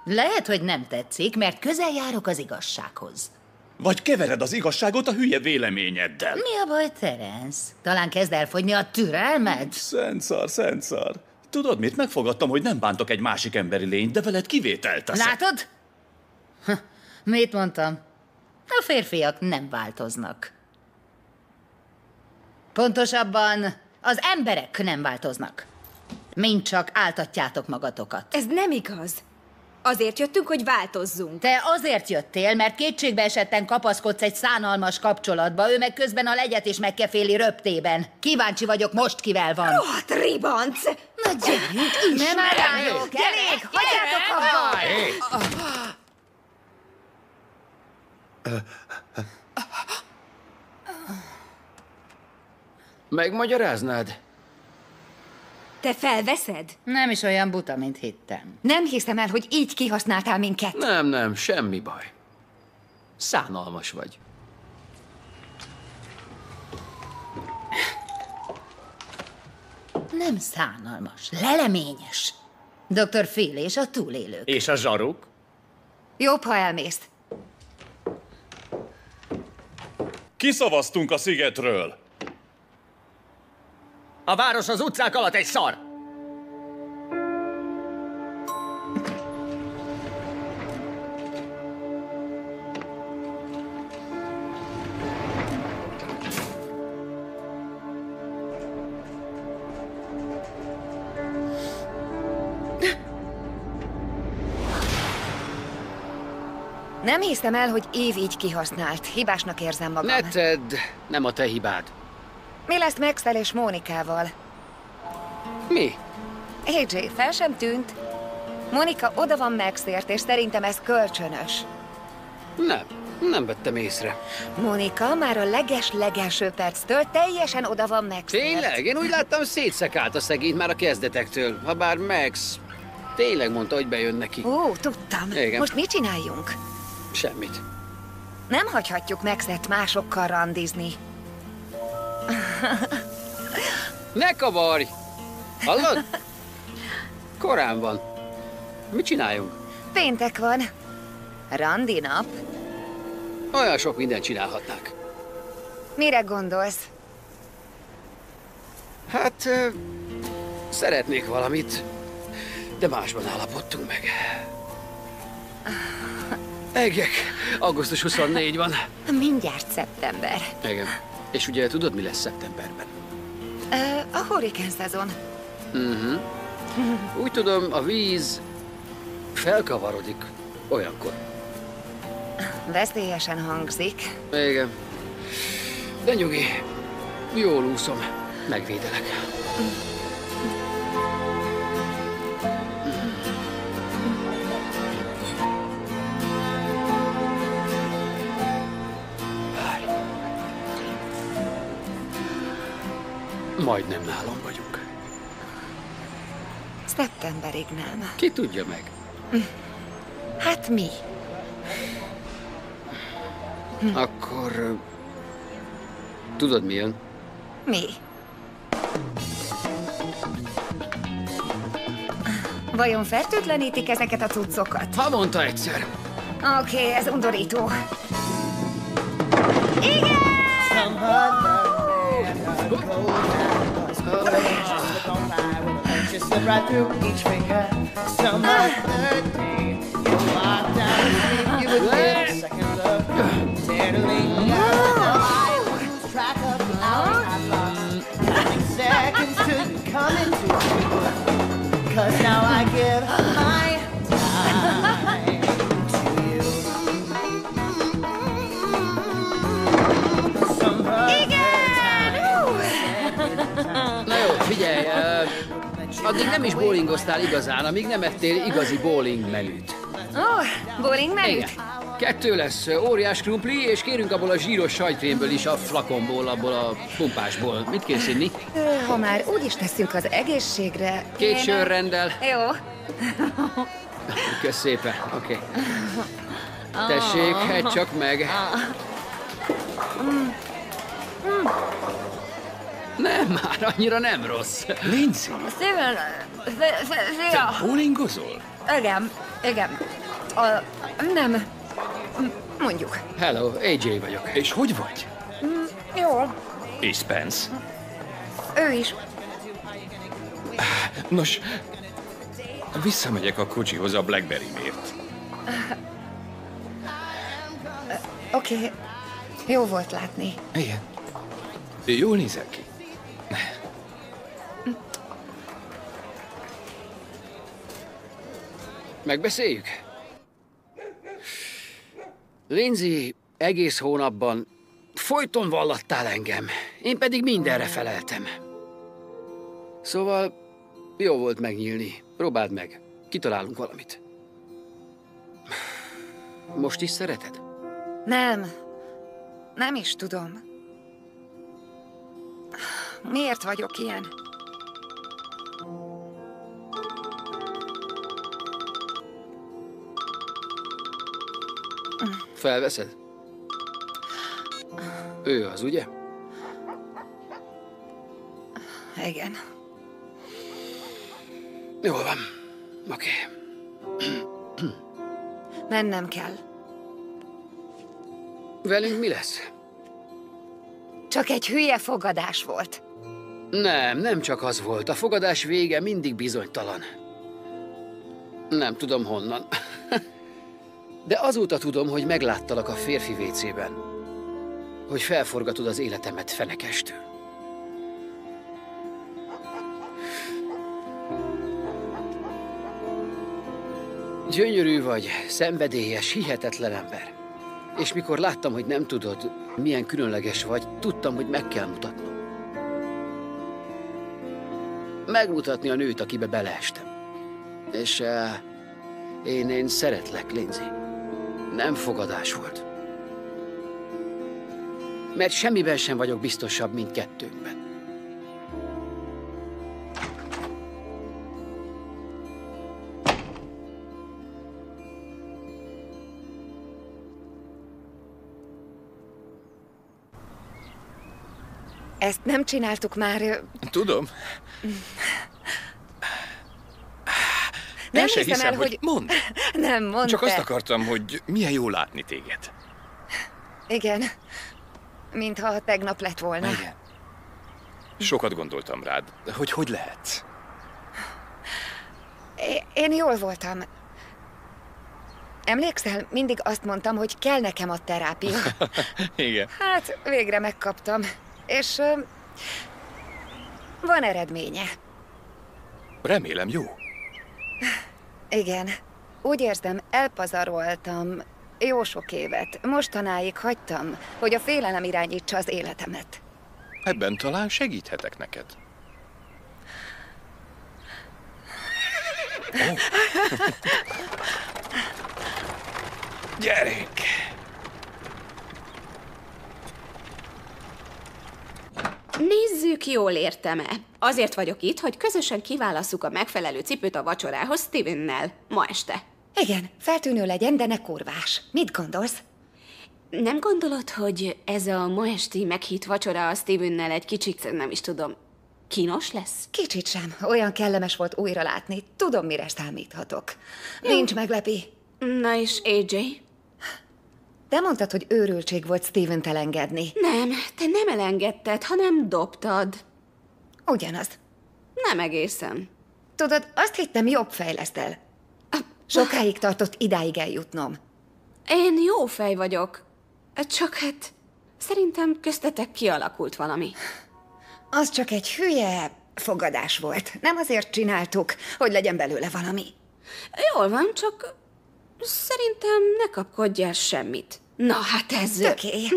Lehet, hogy nem tetszik, mert közel járok az igazsághoz. Vagy kevered az igazságot a hülye véleményeddel? Mi a baj, Terence? Talán kezd elfogyni a türelmed? Szent szar, szent szar. Tudod mit? Megfogadtam, hogy nem bántok egy másik emberi lényt, de veled kivételt teszek. Látod? Ha, mit mondtam? A férfiak nem változnak. Pontosabban az emberek nem változnak. Mind csak áltatjátok magatokat. Ez nem igaz. Azért jöttünk, hogy változzunk. Te azért jöttél, mert kétségbe esetten kapaszkodsz egy szánalmas kapcsolatba, ő meg közben a legyet is megkeféli röptében. Kíváncsi vagyok most, kivel van. Rohadt ribanc! Na gyerünk, Nem állok, elég, hagyjátok abba! Megmagyaráznád? Te felveszed? Nem is olyan buta, mint hittem. Nem hiszem el, hogy így kihasználtál minket. Nem, nem, semmi baj. Szánalmas vagy. Nem szánalmas, leleményes. Dr. Phil és a túlélők. És a zsaruk? Jobb, ha elmész. Kiszavaztunk a szigetről. A város az utcák alatt egy szar! Nem hiszem el, hogy Év így kihasznált. Hibásnak érzem magam. Ne tedd, nem a te hibád. Mi lesz Maxel és Mónikával? Mi? AJ, fel sem tűnt. Monika oda van Maxért, és szerintem ez kölcsönös. Nem, nem vettem észre. Monika már a leges-legelső perctől teljesen oda van Maxért. Tényleg? Én úgy láttam, szétszekált a szegényt már a kezdetektől. Habár Max tényleg mondta, hogy bejön neki. Ó, tudtam. Igen. Most mit csináljunk? Semmit. Nem hagyhatjuk Maxet másokkal randizni. Ne kavarj! Hallod? Korán van. Mit csináljunk? Péntek van. Randi nap. Olyan sok mindent csinálhatnák. Mire gondolsz? Hát, szeretnék valamit, de másban állapodtunk meg. Egek, augusztus 24 van. Mindjárt szeptember. Igen. És ugye tudod, mi lesz szeptemberben? Ö, a hurrikán szezon. Uh-huh. Úgy tudom, a víz felkavarodik olyankor. Veszélyesen hangzik. Igen. De nyugi, jól úszom, megvédelek. Várj. Majdnem nálam vagyunk. Szeptemberig nem. Ki tudja meg? Hm. Hát mi? Hm. Akkor... Tudod milyen? Mi? Vajon fertőtlenítik ezeket a cuccokat? Havonta egyszer. Oké, okay, ez undorító. Igen! Just slip right through each you walk down the you a second look. Lose track of the hours I've lost. Counting seconds you. Cause now I give my figyelj, addig nem is bowlingoztál igazán, amíg nem ettél igazi bowling menüt. Ó, oh, bowling menüt? Igen. Kettő lesz, óriás krumpli, és kérünk abból a zsíros sajtkrémből is, a flakonból, abból a pumpásból. Mit kész inni? Ha már úgy is tesszük az egészségre... Két én- sörrendel. Jó. Kösz szépen, oké. Tessék, egy csak meg. Mm. Mm. Nem, már annyira nem rossz. Lindsay, Steven, sz- sz- szia! bowlingozol? Igen, igen. A, nem, mondjuk. Hello, AJ vagyok. És hogy vagy? Mm, Jól, És Spence? ő is. Nos, visszamegyek a kocsihoz a Blackberry-mért. Oké, okay. jó volt látni. Igen. Jól nézek ki. Megbeszéljük? Lindsay, egész hónapban folyton vallattál engem, én pedig mindenre feleltem. Szóval jó volt megnyílni. Próbáld meg. Kitalálunk valamit. Most is szereted? Nem, nem is tudom. Miért vagyok ilyen? Felveszed? Ő az, ugye? Igen. Jól van. Oké. Mennem kell. Velünk mi lesz? Csak egy hülye fogadás volt. Nem, nem csak az volt. A fogadás vége mindig bizonytalan. Nem tudom honnan. De azóta tudom, hogy megláttalak a férfi vécében. Hogy felforgatod az életemet fenekestől. Gyönyörű vagy, szenvedélyes, hihetetlen ember. És mikor láttam, hogy nem tudod, milyen különleges vagy, tudtam, hogy meg kell mutatnom. Megmutatni a nőt, akibe beleestem. És uh, én, én szeretlek, Lindsay. Nem fogadás volt. Mert semmiben sem vagyok biztosabb, mint kettőnkben. Ezt nem csináltuk már... Tudom. Nem El se hiszem el, hogy... hogy- Mondd. Nem, mondd Csak te. azt akartam, hogy milyen jó látni téged. Igen. Mintha tegnap lett volna. Igen. Sokat gondoltam rád, hogy hogy lehetsz. É- Én jól voltam. Emlékszel, mindig azt mondtam, hogy kell nekem a terápia. Igen. Hát, végre megkaptam. És ö, van eredménye. Remélem jó. Igen. Úgy érzem, elpazaroltam jó sok évet. Mostanáig hagytam, hogy a félelem irányítsa az életemet. Ebben talán segíthetek neked. Ó. Gyerünk! Nézzük, jól értem-e. Azért vagyok itt, hogy közösen kiválasszuk a megfelelő cipőt a vacsorához Stevennel ma este. Igen, feltűnő legyen, de ne kurvás. Mit gondolsz? Nem gondolod, hogy ez a ma esti meghitt vacsora a Stevennel egy kicsit, nem is tudom, Kínos lesz? Kicsit sem. Olyan kellemes volt újra látni. Tudom, mire számíthatok. Nincs meglepi. Na és AJ? De mondtad, hogy őrültség volt Steven-t elengedni. Nem, te nem elengedted, hanem dobtad. Ugyanaz. Nem egészen. Tudod, azt hittem, jobb fej leszel. Sokáig tartott idáig eljutnom. Én jó fej vagyok. Csak hát szerintem köztetek kialakult valami. Az csak egy hülye fogadás volt. Nem azért csináltuk, hogy legyen belőle valami. Jól van, csak szerintem ne kapkodj el semmit. Na, hát ez... Töké.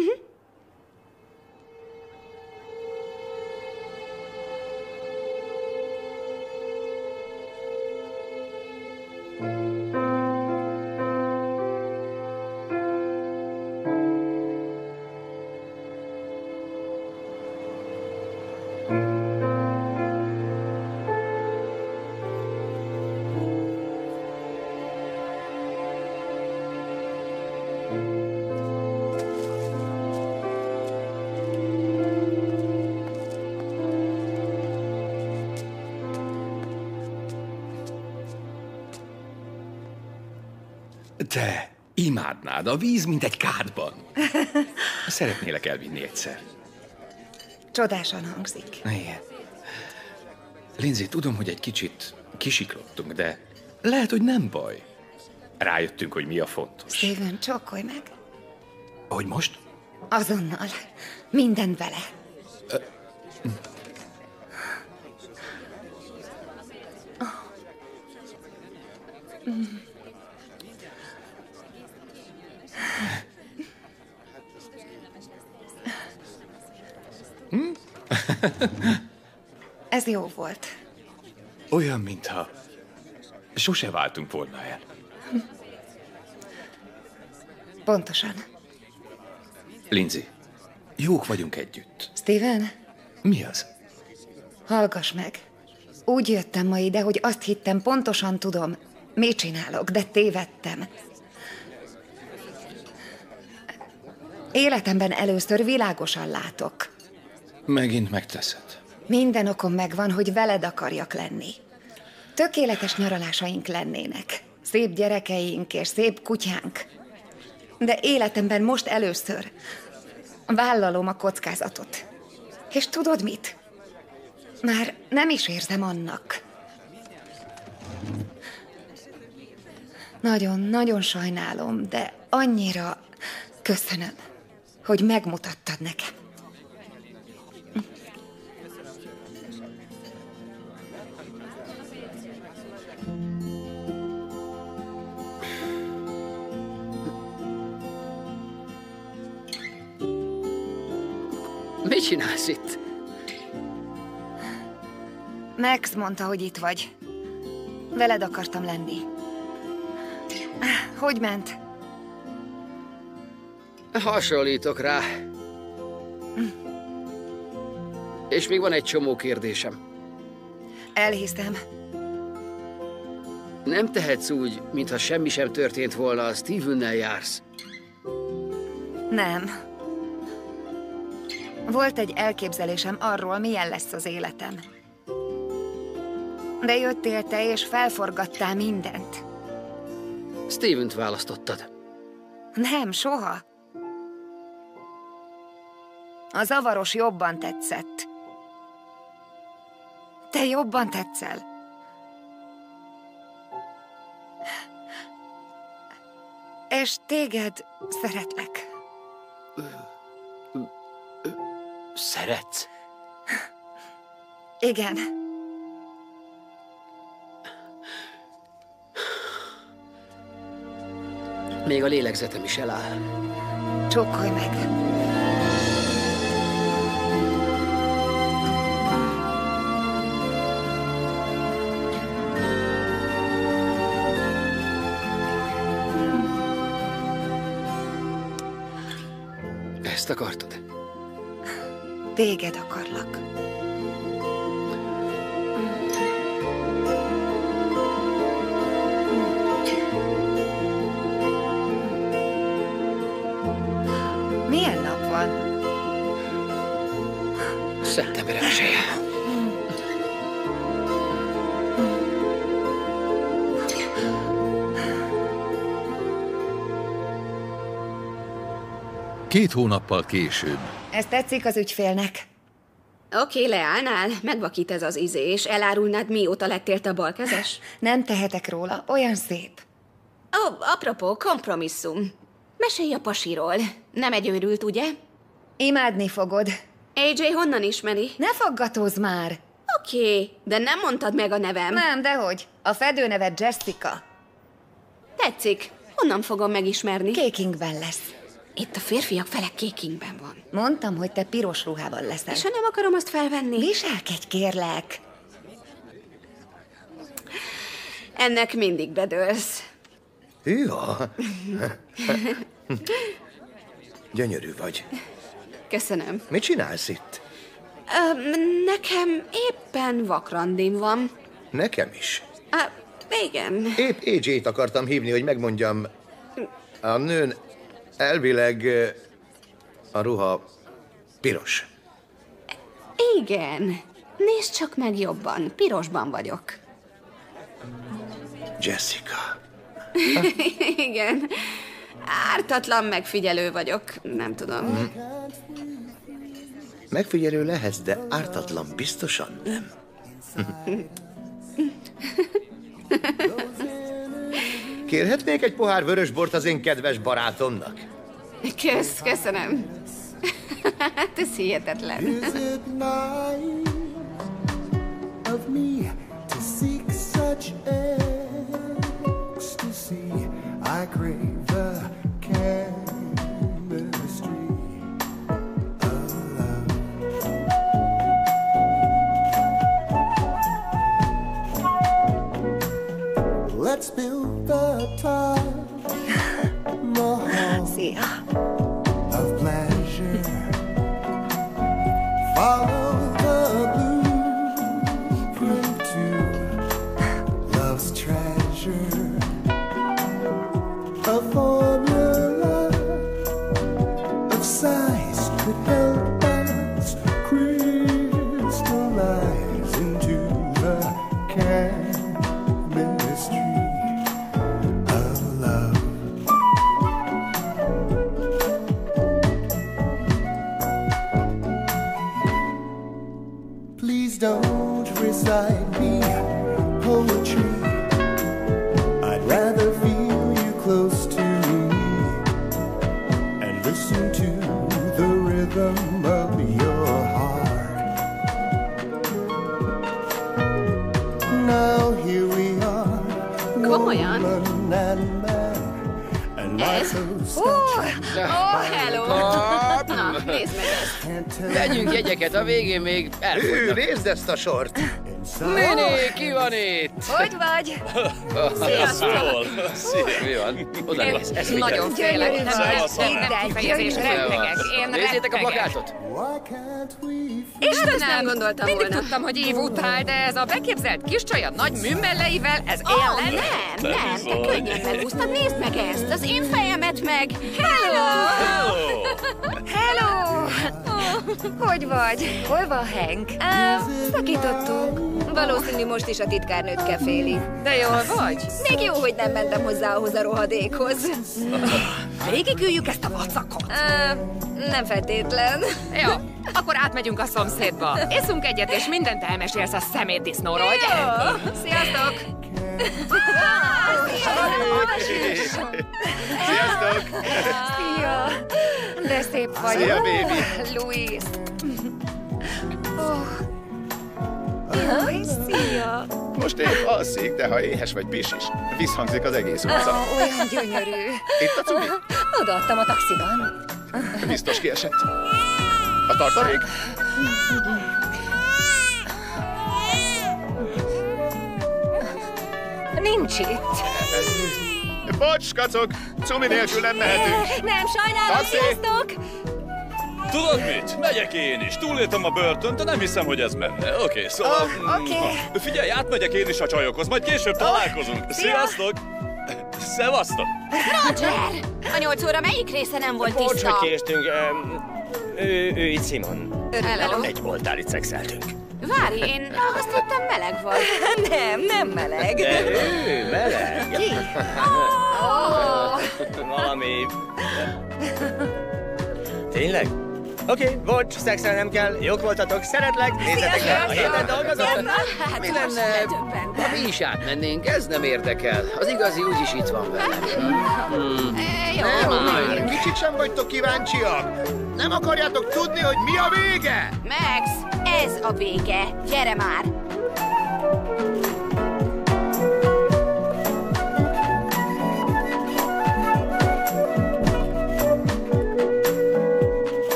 Te imádnád a víz, mint egy kádban. Szeretnélek elvinni egyszer. Csodásan hangzik. Igen. Lindsay, tudom, hogy egy kicsit kisiklottunk, de lehet, hogy nem baj. Rájöttünk, hogy mi a fontos. Steven, csokkolj meg. Hogy most? Azonnal. Minden vele. Ez jó volt. Olyan, mintha sose váltunk volna el. Pontosan. Lindsay, jók vagyunk együtt. Steven, Mi az? hallgass meg. Úgy jöttem ma ide, hogy azt hittem, pontosan tudom, mit csinálok, de tévedtem. Életemben először világosan látok. Megint megteszed. Minden okom megvan, hogy veled akarjak lenni. Tökéletes nyaralásaink lennének. Szép gyerekeink és szép kutyánk. De életemben most először vállalom a kockázatot. És tudod mit? Már nem is érzem annak. Nagyon, nagyon sajnálom, de annyira köszönöm, hogy megmutattad nekem. Max mondta, hogy itt vagy. Veled akartam lenni. Hogy ment? Hasonlítok rá. És még van egy csomó kérdésem. Elhiszem. Nem tehetsz úgy, mintha semmi sem történt volna, a Stevennel jársz. Nem. Volt egy elképzelésem arról, milyen lesz az életem. De jöttél te, és felforgattál mindent. Stevent választottad. Nem, soha. A zavaros jobban tetszett. Te jobban tetszel. És téged szeretlek. Szeretsz? Igen. Még a lélegzetem is eláll. Csókolj meg. Ezt akartad? Téged akarlak. Két hónappal később. Ez tetszik az ügyfélnek. Oké, leállnál? Megvakít ez az izé, és elárulnád, mióta lettél te balkezes? Nem tehetek róla, olyan szép. Ó, apropó, kompromisszum. Mesélj a pasiról. Nem egy őrült, ugye? Imádni fogod. AJ honnan ismeri? Ne faggatózz már! Oké, de nem mondtad meg a nevem. Nem, dehogy. A fedőneve Jessica. Tetszik. Honnan fogom megismerni? Kékingben lesz. Itt a férfiak fele kékingben van. Mondtam, hogy te piros ruhában leszel. És ha nem akarom azt felvenni? Viselkedj, kérlek. Ennek mindig bedőlsz. Hűha! Gyönyörű vagy. Köszönöm. Mit csinálsz itt? Ö, nekem éppen vakrandim van. Nekem is. Ö, igen. Épp AJ-t akartam hívni, hogy megmondjam. A nőn elvileg ö, a ruha piros. Igen. Nézd csak meg jobban. Pirosban vagyok. Jessica. Igen. Ártatlan megfigyelő vagyok. Nem tudom. Megfigyelő lehetsz, de ártatlan biztosan nem. Kérhetnék egy pohár vörösbort az én kedves barátomnak? Kösz, köszönöm. Hát ez hihetetlen. Is it naive of me to seek such ecstasy? I crave Let's build the Taj Mahal uh. of pleasure. Follow Komolyan? Ez? Ó, oh, hello! Na, nézd meg ezt. Vegyünk jegyeket, a végén még elfogynak. nézd ezt a sort! Néni, ki van itt? Hogy vagy? Sziasztok! Mi van? Oda néz, ez mit nagyon félek. Nem, nem, kifejezés, rettegek. Én Nézzétek a plakátot! Istenem, nem gondoltam mindig volna. tudtam, hogy év utál, de ez a beképzelt kis csaj a nagy műmelleivel, ez Ó, lennék? nem, nem, te könnyen megúsztad. Nézd meg ezt, az én fejemet meg. Hello! Hello! Hogy vagy? Hol van Hank? Uh, szakítottunk. Valószínű most is a titkárnőt keféli. De jól vagy? Még jó, hogy nem mentem hozzá ahhoz a rohadékhoz. Végigüljük ezt a vacakot. Nem feltétlen. Jó, akkor átmegyünk a szomszédba. Iszunk egyet, és mindent elmesélsz a szemétdisznóról, Jó, gyere! sziasztok! Sziasztok! Szia! De szép vagy. Szia, baby. Louis. Oh. Jaj, szia! Most épp alszik, de ha éhes vagy pisis, visszhangzik az egész utca. Oh, olyan gyönyörű. Itt a cumi? Odaadtam a taxiban. Biztos kiesett. A tartalék? Nincs itt. Bocs, kacok! Cumi nélkül nem mehetünk. Nem, sajnálom, Taxi! sziasztok! Tudod mit? Megyek én is. Túléltem a börtönt, de nem hiszem, hogy ez menne. Oké, okay, szóval... Oh, oké. mm, Figyelj, átmegyek én is a csajokhoz, majd később találkozunk. Sziasztok! Szevasztok! Roger! A nyolc óra melyik része nem volt Bocs, tiszta? hogy késtünk. Öm, ő, ő itt Simon. Hello. Egy boltál itt szexeltünk. Várj, én azt hittem meleg vagy. Nem, nem meleg. De ő, meleg. Ki? Valami... Tényleg? Oké, okay, bocs, szexel nem kell, jók voltatok, szeretlek, nézzetek le, a héten dolgozom. Mi lenne, ha mi is átmennénk? Ez nem érdekel. Az igazi úgyis itt van velem. Hmm. Nem Nem már. kicsit sem vagytok kíváncsiak. Nem akarjátok tudni, hogy mi a vége? Max, ez a vége. Gyere már!